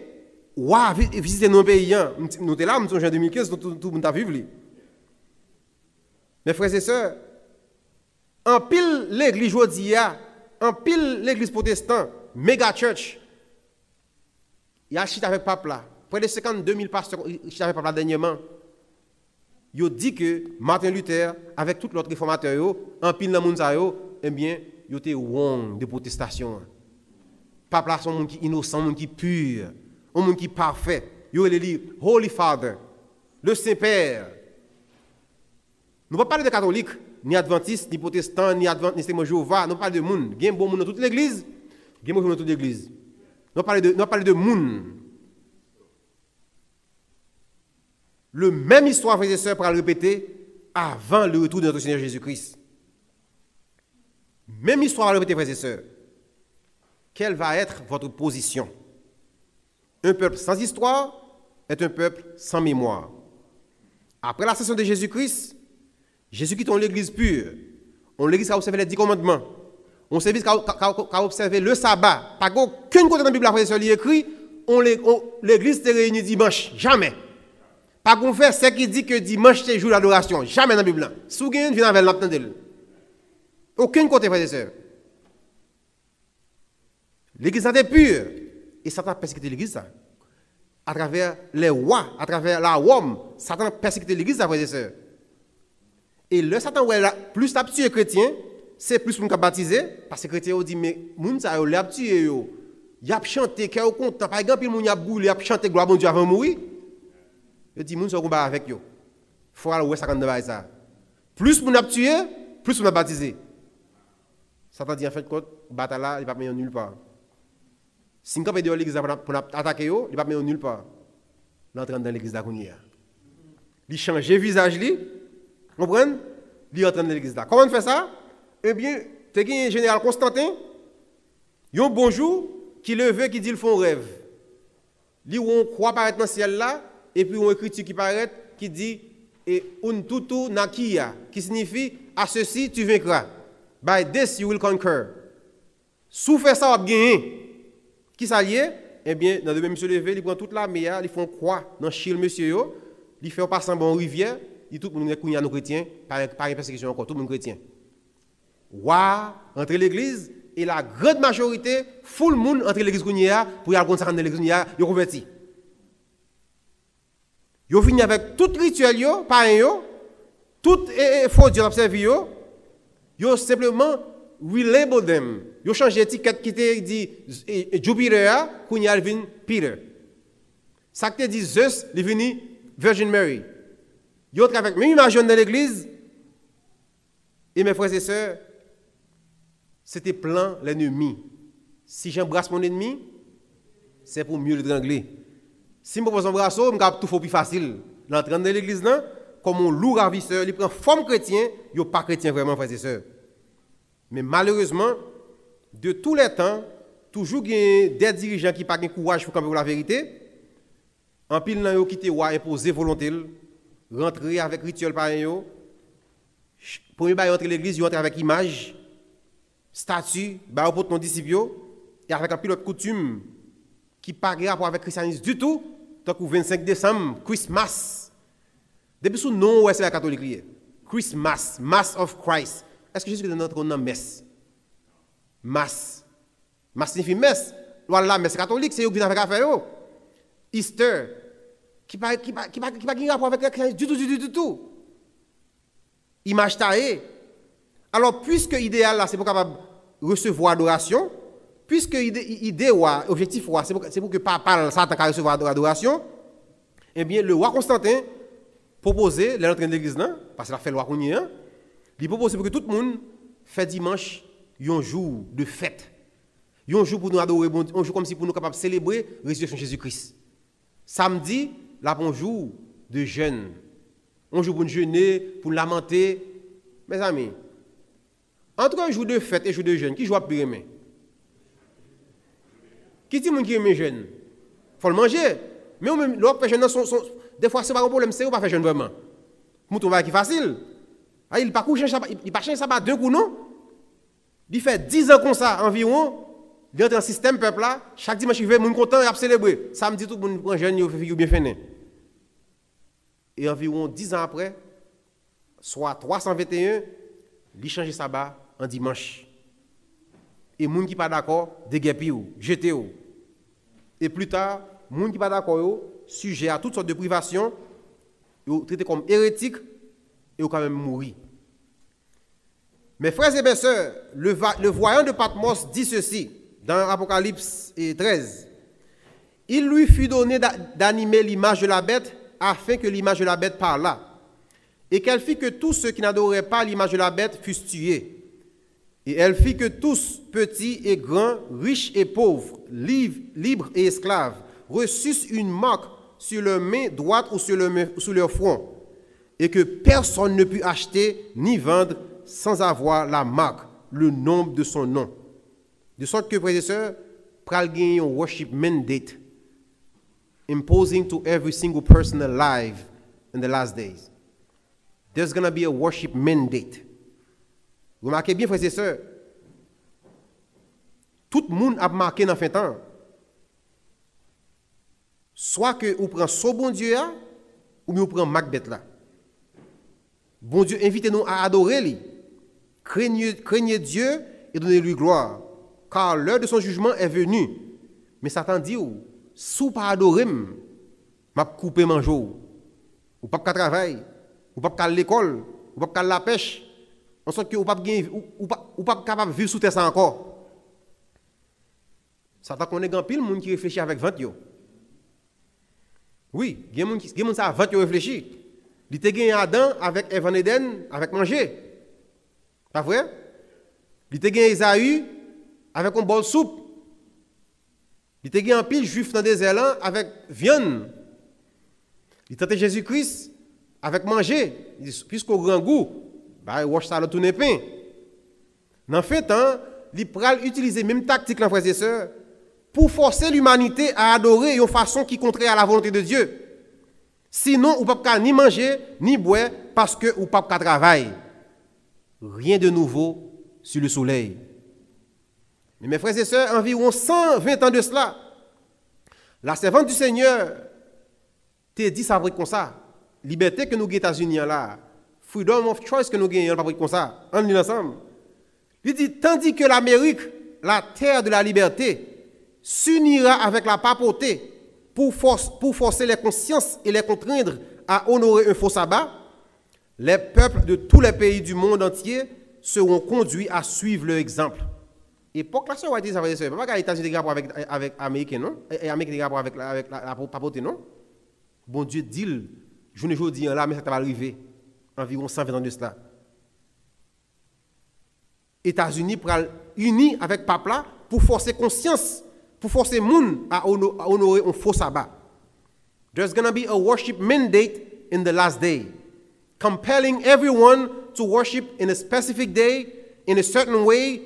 Roi visiter nos pays. Hein. Nous sommes là, nous sommes en 2015, tout le monde a vécu. Mes frères et sœurs, en pile l'église aujourd'hui, en pile l'église protestante, méga church, il y a un avec pape là. Près de 52 000 pasteurs, pape là dernièrement. Il dit que Martin Luther, avec tout l'autre réformateur, en pile dans le monde, eh bien, il était wrong de protestation. Pape là, c'est un monde qui est innocent, un monde qui est pur, un monde qui parfait. Il dit Holy Father, le Saint-Père. Nous ne parlons pas de catholiques, ni adventistes, ni protestants, ni adventistes, ni Jéhovah. Nous parlons de monde. Il y a un bon monde dans toute l'église. Il y a un bon monde dans toute l'église. Nous parlons de, nous parlons de monde. Le même histoire, frères et sœurs, pour le répéter avant le retour de notre Seigneur Jésus-Christ. Même histoire à répéter, frères et sœurs. Quelle va être votre position? Un peuple sans histoire est un peuple sans mémoire. Après l'ascension de Jésus-Christ, Jésus quitte l'église pure. On l'église qui a observé les dix commandements. On service qui a observé le sabbat. Pas aucun côté dans la Bible, frères et sœurs, écrit l'église se réunit dimanche. Jamais. Pas qu'on fait ce qui dit que dimanche c'est jour d'adoration. Jamais dans la Bible. Vous avez vient avec l'entendre. Aucun côté, frères et sœurs. L'église est pure. Et Satan a persécuté l'église. À travers les rois, à travers la Rome, Satan a persécuté l'église, frères et sœurs. Et le Satan, ouais, plus chrétien, c'est plus pour nous baptiser. Parce que les chrétiens ont dit, mais ça, il a tué. Il a chanté, il est content. Par exemple, il a brûlé, il a chanté gloire à Dieu avant de mourir. Il dit, moun ça, combat avec. Il faut aller où ça quand ça. Plus pour nous tuer, plus pour nous baptiser. Satan dit, en fait, quand bataille là, il va pas mettre nulle part. Si on dehors l'église pour attaquer, il ne va pas mettre nulle part. L'entrée dans l'église d'Akounia. Il change le visage, vous comprenez il rentre dans l'église. Comment on fait ça? Eh bien, tu as un général Constantin, il a un bonjour qui levé qui dit le font rêve. Lui on croit paraître dans le ciel là et puis on écrit qui paraît qui dit et un tutu nakia qui signifie à ceci tu vaincras. By this you will conquer. Sous fait ça, va gagner. Qui ça lié Eh bien, dans le même monsieur levé, il prend toute la meilleure, ils font croix dans le monsieur, il fait passer en bon rivière, il tout le monde est nos chrétiens, par, par une persécution encore, tout le monde chrétien. Wa, entre l'église, et la grande majorité, full monde entre l'église pour y aller dans l'église ils converti. Ils fini avec tout rituel, yo, pareil, yo, tout faux Dieu observé, yo, yo simplement relabel them. Yo changé l'étiquette qui était dit Jupiter, qu'on y a Peter. Ça qui dit Zeus, il venu Virgin Mary. Yo avec même image dans l'église. Et mes frères et sœurs, c'était plan l'ennemi. Si j'embrasse mon ennemi, c'est pour mieux le drangler. Si je pose un bras, je tout faire plus facile. L'entrée dans l'église, comme un loup ravisseur, il prend forme chrétien, il n'est pas chrétien vraiment, frères et sœurs. Mais malheureusement, de tous les temps, toujours il y a des dirigeants qui n'ont pas de courage pour camper la vérité. En pile, ils ont quitté ou imposer volonté, rentrer avec rituel par. Premier bail entre l'église, ils entrent avec image, statut, bail pour ton disciple, et avec un pilote coutume qui n'a pas rapport avec le christianisme du tout, tant que 25 décembre, Christmas. Depuis ce nom, c'est la catholique. Christmas, Mass of Christ. Est-ce que Jésus est notre nom messe Masse. Masse signifie messe. La messe catholique, c'est eux qui ont fait affaire. Easter, qui n'a qui pas, pas rapport avec la du tout, du tout, du tout. Image taillée. Alors, puisque l'idéal là, c'est pour capable recevoir adoration, puisque l'idée, l'objectif, c'est pour, que papa, Satan, recevoir adoration, eh bien, le roi Constantin proposait, l'entrée de l'église, parce qu'il a fait le roi y est, il propose pour que tout le monde fait dimanche un jour de fête. Un jour pour nous adorer, un jour comme si pour nous capables de célébrer la résurrection de Jésus-Christ. Samedi, là, un jour de jeûne. Un jour pour nous jeûner, pour nous lamenter. Mes amis, entre un jour de fête et un jour de jeûne, qui joue à plus Qui dit qui aime jeûne Il faut le manger. Mais l'autre fait jeûne, des fois, ce n'est pas un problème, c'est pas faire jeûne vraiment. Pour trouver qui facile. Ah, il ne pas il pas changer ça deux coups, non? Il fait 10 ans comme ça environ. Dans un système peuple là. Chaque dimanche, il fait mon content et a célébrer. Samedi, tout le monde prend jeune, il fait bien fini. Et environ 10 ans après, soit 321, il change sabbat en dimanche. Et gens qui ne pas d'accord, jeté ou. Et plus tard, gens qui ne pas d'accord, sujet à toutes sortes de privations, traités comme hérétiques et quand même mourir. Mes frères et mes sœurs, le, le voyant de Patmos dit ceci dans Apocalypse 13. Il lui fut donné d'animer l'image de la bête afin que l'image de la bête parlât, et qu'elle fit que tous ceux qui n'adoraient pas l'image de la bête fussent tués. Et elle fit que tous, petits et grands, riches et pauvres, libres et esclaves, reçussent une marque sur leur main droite ou sur, sur leur front et que personne ne put acheter ni vendre sans avoir la marque, le nom de son nom. De sorte que, frères et worship mandate imposing to every single person alive in the last days. There's going to be a worship mandate. Remarquez bien, frères et sœurs, tout le monde a marqué dans fin temps. Soit que vous prenez ce bon Dieu ou vous prenez Macbeth là. Bon Dieu, invitez-nous à adorer lui. Craignez, Dieu et donnez-lui gloire. Car l'heure de son jugement est venue. Mais Satan dit, si vous pas adorer, m'a coupé mon jour. Ou pas travailler, ou pas à l'école, ou pas à la pêche. En sorte que vous ou pas pas capable de vivre sous terre encore. Satan connaît grand pile monde qui réfléchit avec 20 yo. Oui, il y a monde qui qui 20 yo réfléchit. Il était gagné Adam avec Evan Eden, avec manger. Pas vrai? Il était gagné Esaü avec un bol de soupe. Il était gagné un pile juif dans des élans avec viande. Il tentait Jésus-Christ avec manger. Puisqu'au grand goût, bah, wash ça, tourner pain. Dans fait, hein, il pral utiliser même tactique, là, frères et sœurs, pour forcer l'humanité à adorer une façon qui contraire à la volonté de Dieu. Sinon, ou pas ni manger, ni boire, parce que ou pas travailler. Rien de nouveau sur le soleil. Mais mes frères et sœurs, environ 120 ans de cela, la servante du Seigneur t'a dit ça comme ça. Liberté que nous États-Unis là, freedom of choice que nous avons pas comme ça. On lit ensemble. Il dit tandis que l'Amérique, la terre de la liberté, s'unira avec la papauté pour, pour forcer les consciences et les contraindre à honorer un faux sabbat, les peuples de tous les pays du monde entier seront conduits à suivre leur exemple. Ça va dire ça va dire ça. Pas les États-Unis rapport avec avec Américains non? Et Amérique rapport avec avec la, papauté non? Bon Dieu dit je ne dis là mais ça va arriver environ 120 ans de cela. États-Unis unis avec pape là pour forcer conscience, pour forcer monde à honorer un faux sabbat. There's going to be a worship mandate in the last day, compelling everyone to worship in a specific day, in a certain way.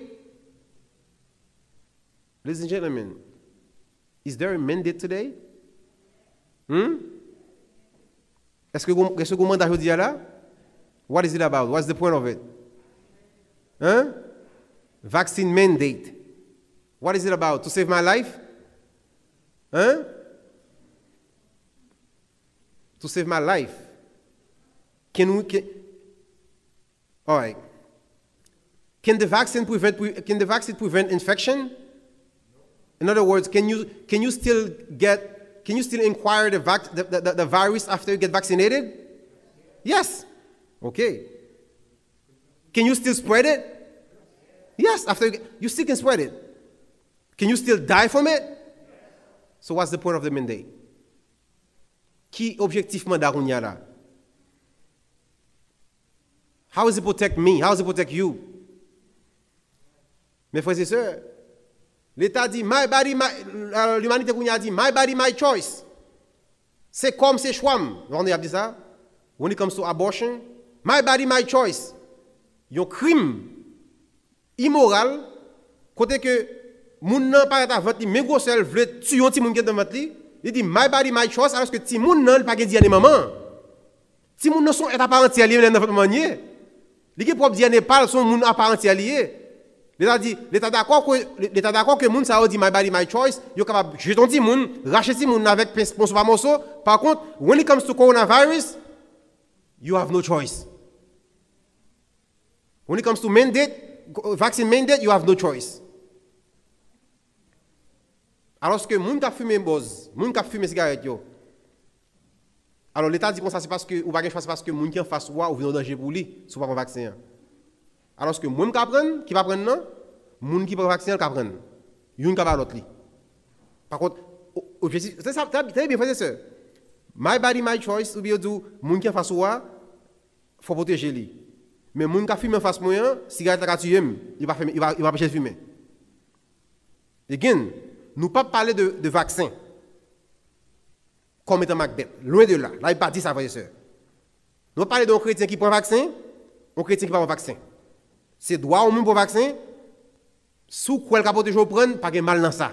Ladies and gentlemen, is there a mandate today? Hmm? Est-ce que vous est-ce que vous mandat aujourd'hui là? What is it about? What's the point of it? Hein? Vaccine mandate. What is it about? To save my life? Huh? To save my life. Can we can, all right. Can the vaccine prevent can the vaccine prevent infection? In other words, can you can you still get can you still inquire the, vac, the, the, the virus after you get vaccinated? Yes. Okay. Can you still spread it? Yes, after you, you still can spread it. Can you still die from it? So what's the point of the mandate? Qui objectivement darunya? How does it protect me? How does it protect you? Mes frères et sœurs, l'État dit my body, my, euh, l'humanité a dit my body, my choice. C'est comme c'est choix. A dit ça. When it comes to abortion, my body, my choice. un crime immoral, côté que moun nan pas vente mais gros veut tuer moun dans vente li, il dit my body my choice alors que ti moun nan pas dire à maman. Ti moun nan sont à part entière lié dans votre manière. Li qui propre dire pas son moun entière lié. L'état dit l'état d'accord que l'état d'accord que moun ça dit my body my choice, yo capable jeter ton petit moun, racheter moun avec ponceau par morceau. Par contre, when it comes to coronavirus, you have no choice. When it comes to mandate, vaccine mandate, you have no choice. Alors que moun qui fumé boz, moun qui fumé cigarette. Alors l'état dit comme ça c'est parce que ou pas parce que moun qui en face ou danger pour pas. Alors que moun prendre, qui va prendre non, moun qui vaccin qui prendre. Qui va l'autre. Par contre, objectif, c'est ça, très bien frère ça. My body my choice ou bien du moun qui en faut protéger lui. Mais moun qui fume en face moyen, cigarette la tuer, il va il va il va de fumer. Again, nous pas parler de, de vaccin comme étant Macbeth. Loin de là. Là, il pas dit ça, frère et. Nous parler d'un chrétien qui prend vaccin, un chrétien qui prend vaccin. C'est droit au même pour vaccin. Sous quoi le capot de prendre, pas de mal dans ça.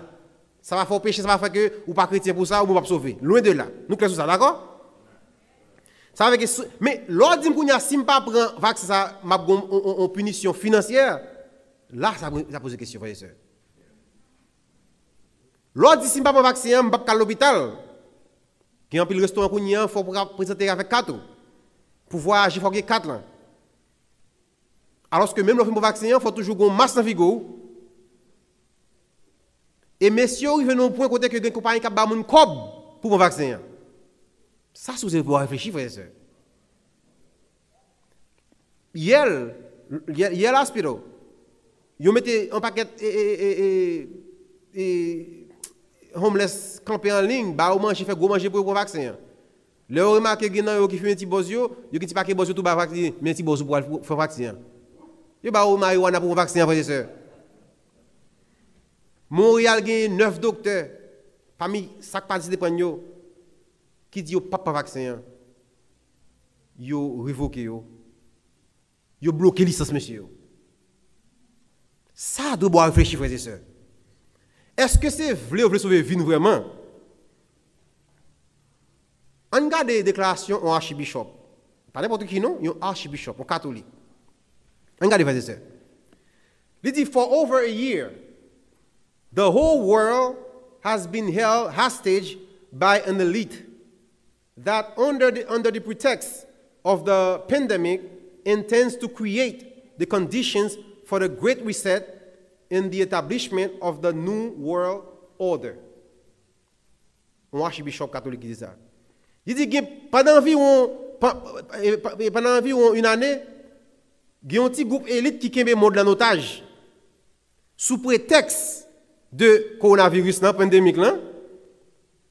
Ça va faire pécher, ça va faire que ou pas chrétien pour ça ou pas sauver. Loin de là. Nous classons ça, d'accord? Mais l'ordre dit que si je ne pas prendre vaccin, ça m'a une punition financière. Là, ça, ça pose question, frère et. L'ordre dit si je ne pas prendre vaccin, je ne pas à l'hôpital. Y a un restaurant qui il faut présenter avec quatre. Pour voir agir, il faut qu'il y ait quatre là. Alors que même le vaccin, il faut toujours une masse dans le Et messieurs, ils viennent au point côté que une compagnie qui a un cob pour mon vaccin. Ça, c'est vous pour réfléchir, frère et soeur. Hier, hier, l'hospital, ils mettaient un paquet et, et, homeless campé en ligne, bah, au manger, fait gros manger pour le vaccin. Le remarque que gens qui fument un petit bozio, ils ont un paquet bozio tout bas vaccin, mais un petit bozio pour faire vaccin. Ils bah au marijuana pour vaccin, frère et soeur. Montréal a 9 docteurs. Parmi chaque partie de qui dit pas vaccin, yo révoqué yo. Ont bloqué licence, monsieur. Ça doit réfléchir, frères et sœurs. Est-ce que c'est vrai ou sauver vie vraiment? On regarde des déclarations en archibishop. Pas n'importe qui, non? Un archibishop, un catholique. On regarde, frères et sœurs. Il dit, for over a year, the whole world has been held hostage by an elite that under the, under the pretext of the pandemic intends to create the conditions for a great reset in the establishment of the new world order. On archibishop catholique qui dit ça. Il dit que pendant environ, eh, eh, pendant environ une année, il y a un petit groupe élite qui kembe monde en otage. Sous prétexte de coronavirus, la pandémie,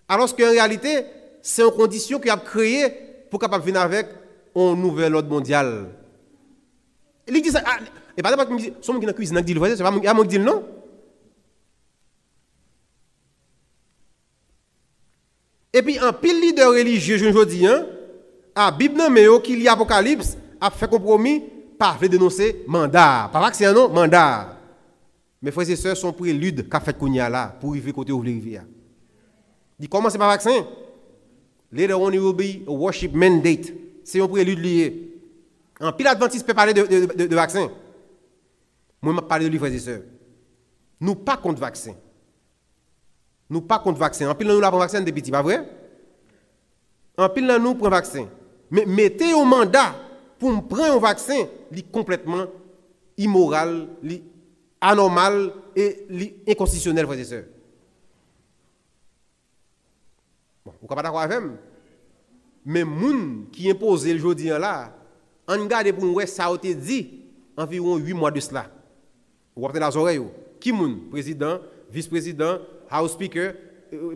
alors qu'en réalité, c'est une condition qui a créé pour capable venir avec un nouvel ordre mondial. Il dit ça, ah, et pas c'est moi qui dans la cuisine, dit, c'est pas moi qui dit non? Et puis, un pile leader religieux, je vous dis, hein, à Bible, mais qu'il y a Apocalypse, a fait compromis, pas fait dénoncer mandat. Pas c'est un nom, mandat. Mes frères et sœurs sont préludes qu'a fait Kounia là, pour arriver côté ouvrir rivière. Il commence par vaccin? Later on, it will be a worship mandate. C'est un prélude lié. En pile adventiste peut parler de, de, de, vaccin. Moi, je parle de lui, frères et sœurs. Nous pas contre vaccin. Nous pas contre vaccin. En pile, nous l'avons vaccin depuis petit, pas vrai? En pile, nous prenons vaccin. Mais mettez au mandat pour prendre un vaccin, est complètement immoral, anormal et inconstitutionnel, frères et sœurs. Bon, vous ne pas d'accord avec moi? Mais les gens qui imposent le jour là, on regarde pour nous, ça a été dit environ 8 mois de cela. Vous avez les oreilles. Qui est Président, vice-président, House Speaker,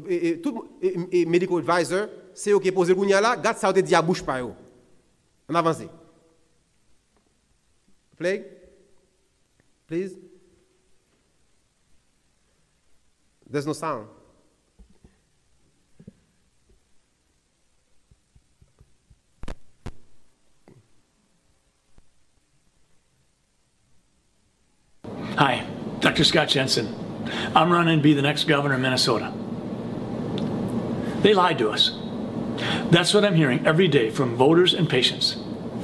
et, et, tout, et, medical advisor, c'est eux qui posent le là, garde ça a été dit à bouche par eux. On avance. Play. Please? There's no sound. Hi, Dr. Scott Jensen. I'm running to be the next governor of Minnesota. They lied to us. That's what I'm hearing every day from voters and patients.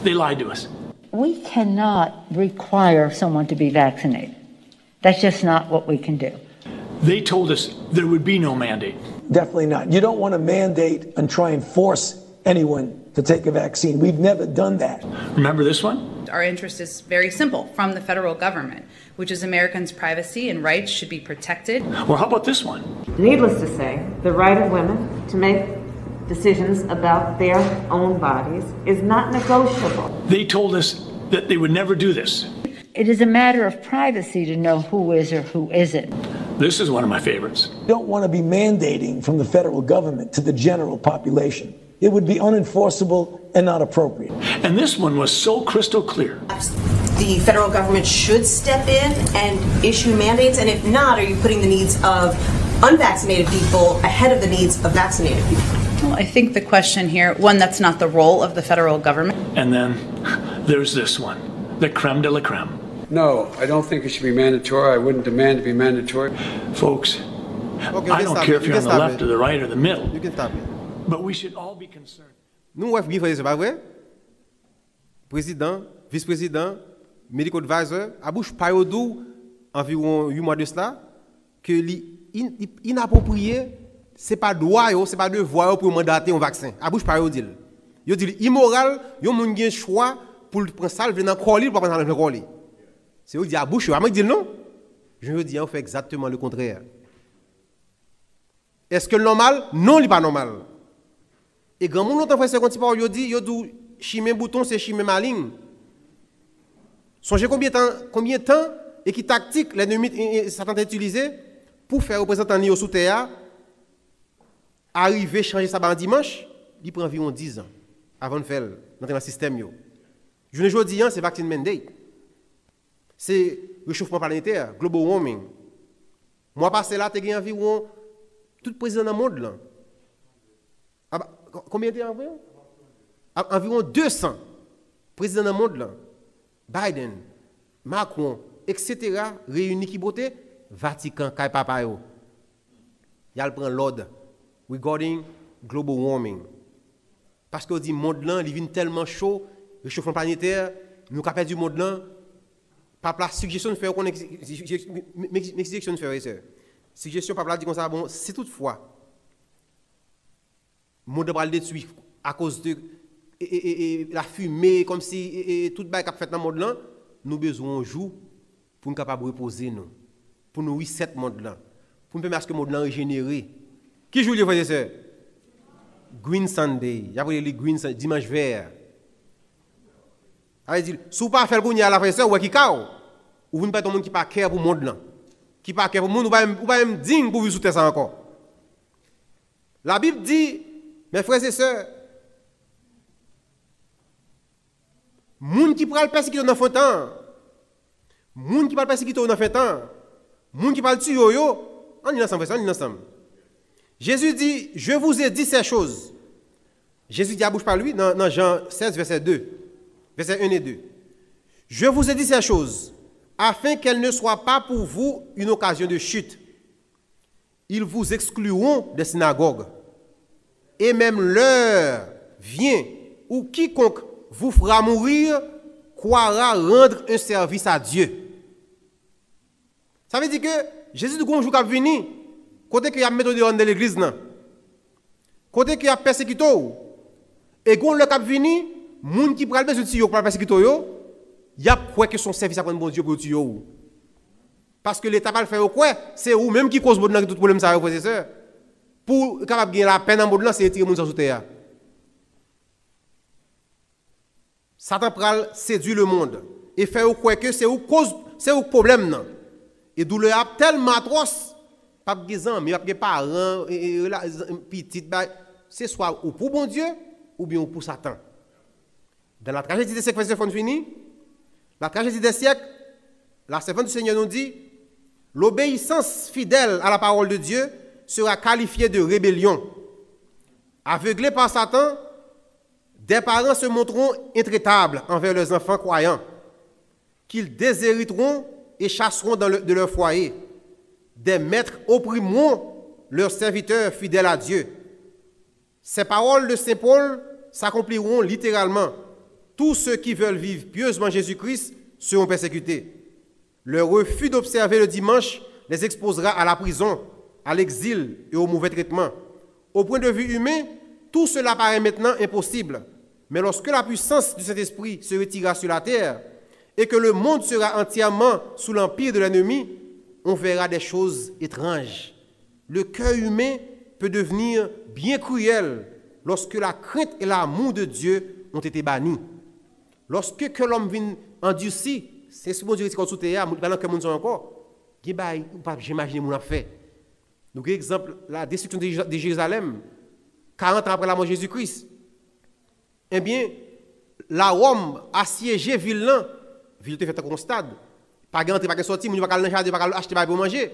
They lied to us. We cannot require someone to be vaccinated. That's just not what we can do. They told us there would be no mandate. Definitely not. You don't want to mandate and try and force anyone to take a vaccine. We've never done that. Remember this one? Our interest is very simple from the federal government, which is Americans' privacy and rights should be protected. Well, how about this one? Needless to say, the right of women to make decisions about their own bodies is not negotiable. They told us that they would never do this. It is a matter of privacy to know who is or who isn't. This is one of my favorites. You don't want to be mandating from the federal government to the general population. It would be unenforceable and not appropriate. And this one was so crystal clear. The federal government should step in and issue mandates, and if not, are you putting the needs of unvaccinated people ahead of the needs of vaccinated people? Well, I think the question here, one, that's not the role of the federal government. And then there's this one, the creme de la creme. No, I don't think it should be mandatory. I wouldn't demand to be mandatory. Folks, Okay, I you don't can care stop if it. you're You on the can left stop or it. the right or the middle, You can stop it. but we should all be concerned. Nous, ouais, bien frère, c'est pas vrai? Président, vice-président, medical advisor, à bouche dos, environ 8 mois de cela, que li, in, in- inapproprié, c'est pas droit, yo, c'est pas devoir pour mandater un vaccin. À bouche pas au dit. Dit immoral, yo moun gen choix pour le prendre ça, le venir dans colis, pour prendre le colis. C'est qui dit à bouche, moi dit non. Je veux dire, on fait exactement le contraire. Est-ce que le normal? Non, il n'est pas normal. Et grand monde longtemps fait 50 parole, yo dit, yo dit, chimé bouton, c'est chimé maligne. Songez combien de temps, et qui tactique l'ennemi Satan a utilisé pour faire représentant Nio sous terre, arriver changer ça en dimanche, il prend environ 10 ans avant de faire dans le système. Yo. Je ne dis c'est vaccine mandate. C'est réchauffement planétaire, global warming. Moi, passé là, tu as environ tout président dans le monde. Là. Ah bah, co- combien de environ? Ah, Environ 200 présidents dans le monde. Là. Biden, Macron, etc. réunis qui beauté, Vatican, kay papa. Yal prend l'ordre regarding global warming. Parce qu'on dit monde là, tellement chaud, réchauffement planétaire, nous capons du monde là, pas la suggestion de faire suggestion de faire. Suggestion pas dit comme ça bon, c'est toutefois monde va le à cause de et, et, la fumée comme si tout bail qu'a fait dans le monde là, nous besoin un jour pour nous capable reposer nous, pour nous reset monde là, pour nous permettre que le monde là régénéré. Qui joue les frères et sœurs Green Sunday, a les Green Sunday, dimanche vert. Allez dire, si vous pas faire le à la frère et sœur, ou qui cao, ou? Vous ne pas tout le monde qui pas cœur pour le monde là, qui pas cœur pour le monde, ou pas ou pas même digne pour vous soutenir ça encore. La Bible dit, mes frères et sœurs, Moun qui pral persécuter dans fin temps. Moun qui pral persécuter dans fin temps. Moun qui pral tuer yo, on est ensemble, on est ensemble. Jésus dit, je vous ai dit ces choses. Jésus dit à bouche par lui dans, Jean 16, verset 2, verset 1 et 2. Je vous ai dit ces choses afin qu'elles ne soient pas pour vous une occasion de chute. Ils vous excluront des synagogues. Et même l'heure vient où quiconque vous fera mourir croira rendre un service à Dieu. Ça veut dire que Jésus du jour qui venir, côté qu'il a mis de l'église, côté qu'il a persécuté, et quand le cap venu, gens qui prend besoin de pour persécuter, il y a quoi que son service à prendre bon Dieu pour tuer. Parce que l'État va le faire quoi? C'est vous même qui cause tout problème ça, frères et sœurs. Pour capable gagner la peine en là, c'est tirer les gens sur terre. Satan pral séduit le monde et fait quoi que c'est au cause c'est au problème. Et douleur a tellement atroce pas de mais pas parents et petite c'est soit ou pour bon Dieu ou bien pour Satan. Dans la tragédie des siècles fini, la tragédie des siècles, la du Seigneur nous dit l'obéissance fidèle à la parole de Dieu sera qualifiée de rébellion. Aveuglé par Satan, des parents se montreront intraitables envers leurs enfants croyants, qu'ils déshériteront et chasseront de leur foyer. Des maîtres opprimeront leurs serviteurs fidèles à Dieu. Ces paroles de Saint Paul s'accompliront littéralement. Tous ceux qui veulent vivre pieusement Jésus-Christ seront persécutés. Leur refus d'observer le dimanche les exposera à la prison, à l'exil et au mauvais traitement. Au point de vue humain, tout cela paraît maintenant impossible. Mais lorsque la puissance du Saint-Esprit se retirera sur la terre et que le monde sera entièrement sous l'empire de l'ennemi, on verra des choses étranges. Le cœur humain peut devenir bien cruel lorsque la crainte et l'amour de Dieu ont été bannis. Lorsque que l'homme vient endurci, c'est ce que Dieu dit sous terre, pendant que monde encore, j'imagine mon fait. Donc, exemple, la destruction de Jérusalem, 40 ans après la mort de Jésus-Christ eh bien, la Rome assiégé ville là, ville te fait un stade. Pas garanti pas sortir, mon pas jardin pas acheter pour manger.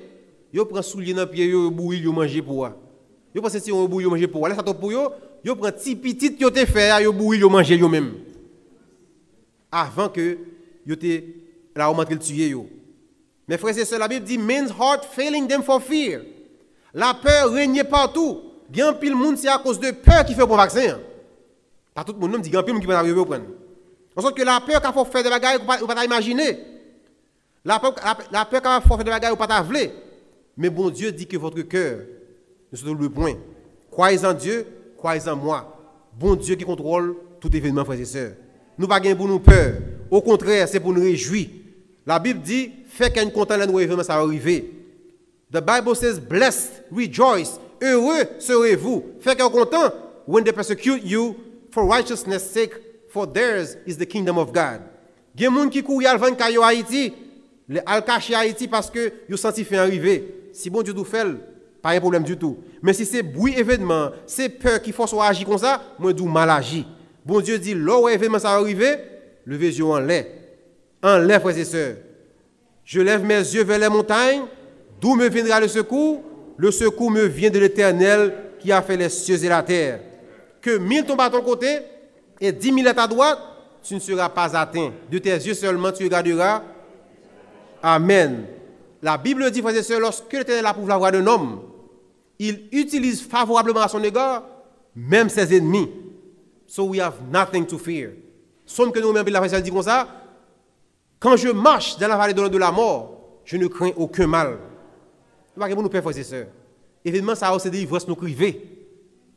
Yo prend soulier dans pied yo bouilli yo manger pour. Yo pense si on bouilli manger pour. Là ça pour yo, yo prend petit petit yo te fait yo bouilli yo manger yo même. Avant que yo te la Rome entre le tuer yo. Mes frères et sœurs, la Bible dit men's heart failing them for fear. La peur règne partout. Bien pile monde c'est à cause de peur qui fait pour vaccin. Pas tout le monde dit y a qui peut arriver prendre. En sorte que la peur qu'a faut faire des bagages ou pas imaginer. La peur la peur qu'a faut faire des bagages ou pas vouloir. Mais bon Dieu dit que votre cœur ne se le point. Croyez en Dieu, croyez en moi. Bon Dieu qui contrôle tout événement frères et sœurs. Nous pas pour nous peur. Au contraire, c'est pour nous réjouir. La Bible dit fait qu'un content là nous événement ça va arriver. The Bible says blessed, rejoice, heureux serez-vous. Fait qu'un content when they persecute you for righteousness' sake, for theirs is the kingdom of God. Il y a des gens qui courent à Haïti, Haïti, al cacher Haïti parce que yo senti fait arriver. Si bon Dieu nous fait, pas un problème du tout. Mais si c'est bruit événement, c'est peur qui force à agir comme ça, moi du mal agi. Bon Dieu dit, là événement ça arriver, levez les yeux en l'air. En l'air, frères et sœurs. Je lève mes yeux vers les montagnes, d'où me viendra le secours? Le secours me vient de l'Éternel qui a fait les cieux et la terre que mille tombent à ton côté et dix mille à ta droite, tu ne seras pas atteint. De tes yeux seulement, tu regarderas. Amen. La Bible dit, frères et sœurs, lorsque l'Éternel approuve la voix d'un homme, il utilise favorablement à son égard même ses ennemis. So we have nothing to fear. Somme que nous-mêmes, la frère dit comme ça, quand je marche dans la vallée de la mort, je ne crains aucun mal. Nous ne nous frères et sœurs. Évidemment, ça a aussi des nous criver.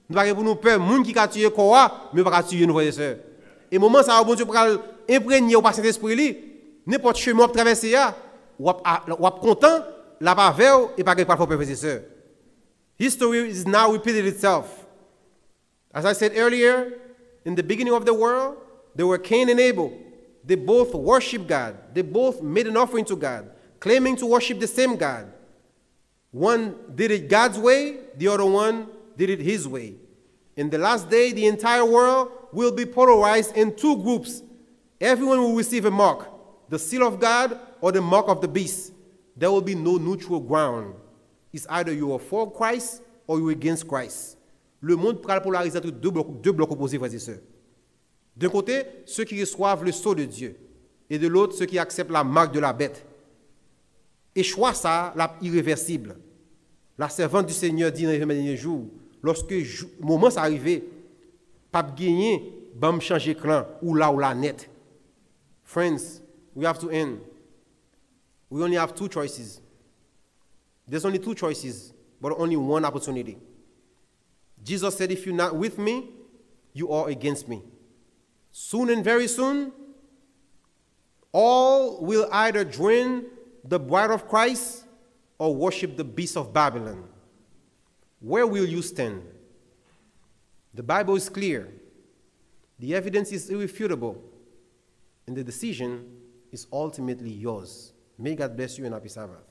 Nous ne pouvons nous peur, les gens qui ont tué quoi, mais pas tuer nos frères et sœurs. Et moment ça, bon Dieu, pour imprégner au Saint-Esprit, n'importe chemin pour traverser, ou êtes content, la pas vers et pas quelque part frères et sœurs. History is now repeating itself. As I said earlier, in the beginning of the world, there were Cain and Abel. They both worshiped God. They both made an offering to God, claiming to worship the same God. One did it God's way, the other one did it his way. In the last day, the entire world will be polarized in two groups. Everyone will receive a mark the seal of God or the mark of the beast. There will be no neutral ground. It's either you are for Christ or you're against Christ. Le monde pourra polariser entre deux blocs, deux blocs opposés, frères et sœurs. D'un côté, ceux qui reçoivent le sceau de Dieu, et de l'autre, ceux qui acceptent la marque de la bête. Et choix ça, la irréversible. La servante du Seigneur dit dans les derniers jours, lorsque le moment s'est arrivé, pas gagner, bam changer clan ou là ou la net. Friends, we have to end. We only have two choices. There's only two choices, but only one opportunity. Jesus said, If you're not with me, you are against me. Soon and very soon, all will either join the bride of Christ or worship the beast of Babylon. Where will you stand? The Bible is clear, the evidence is irrefutable, and the decision is ultimately yours. May God bless you and happy Sabbath.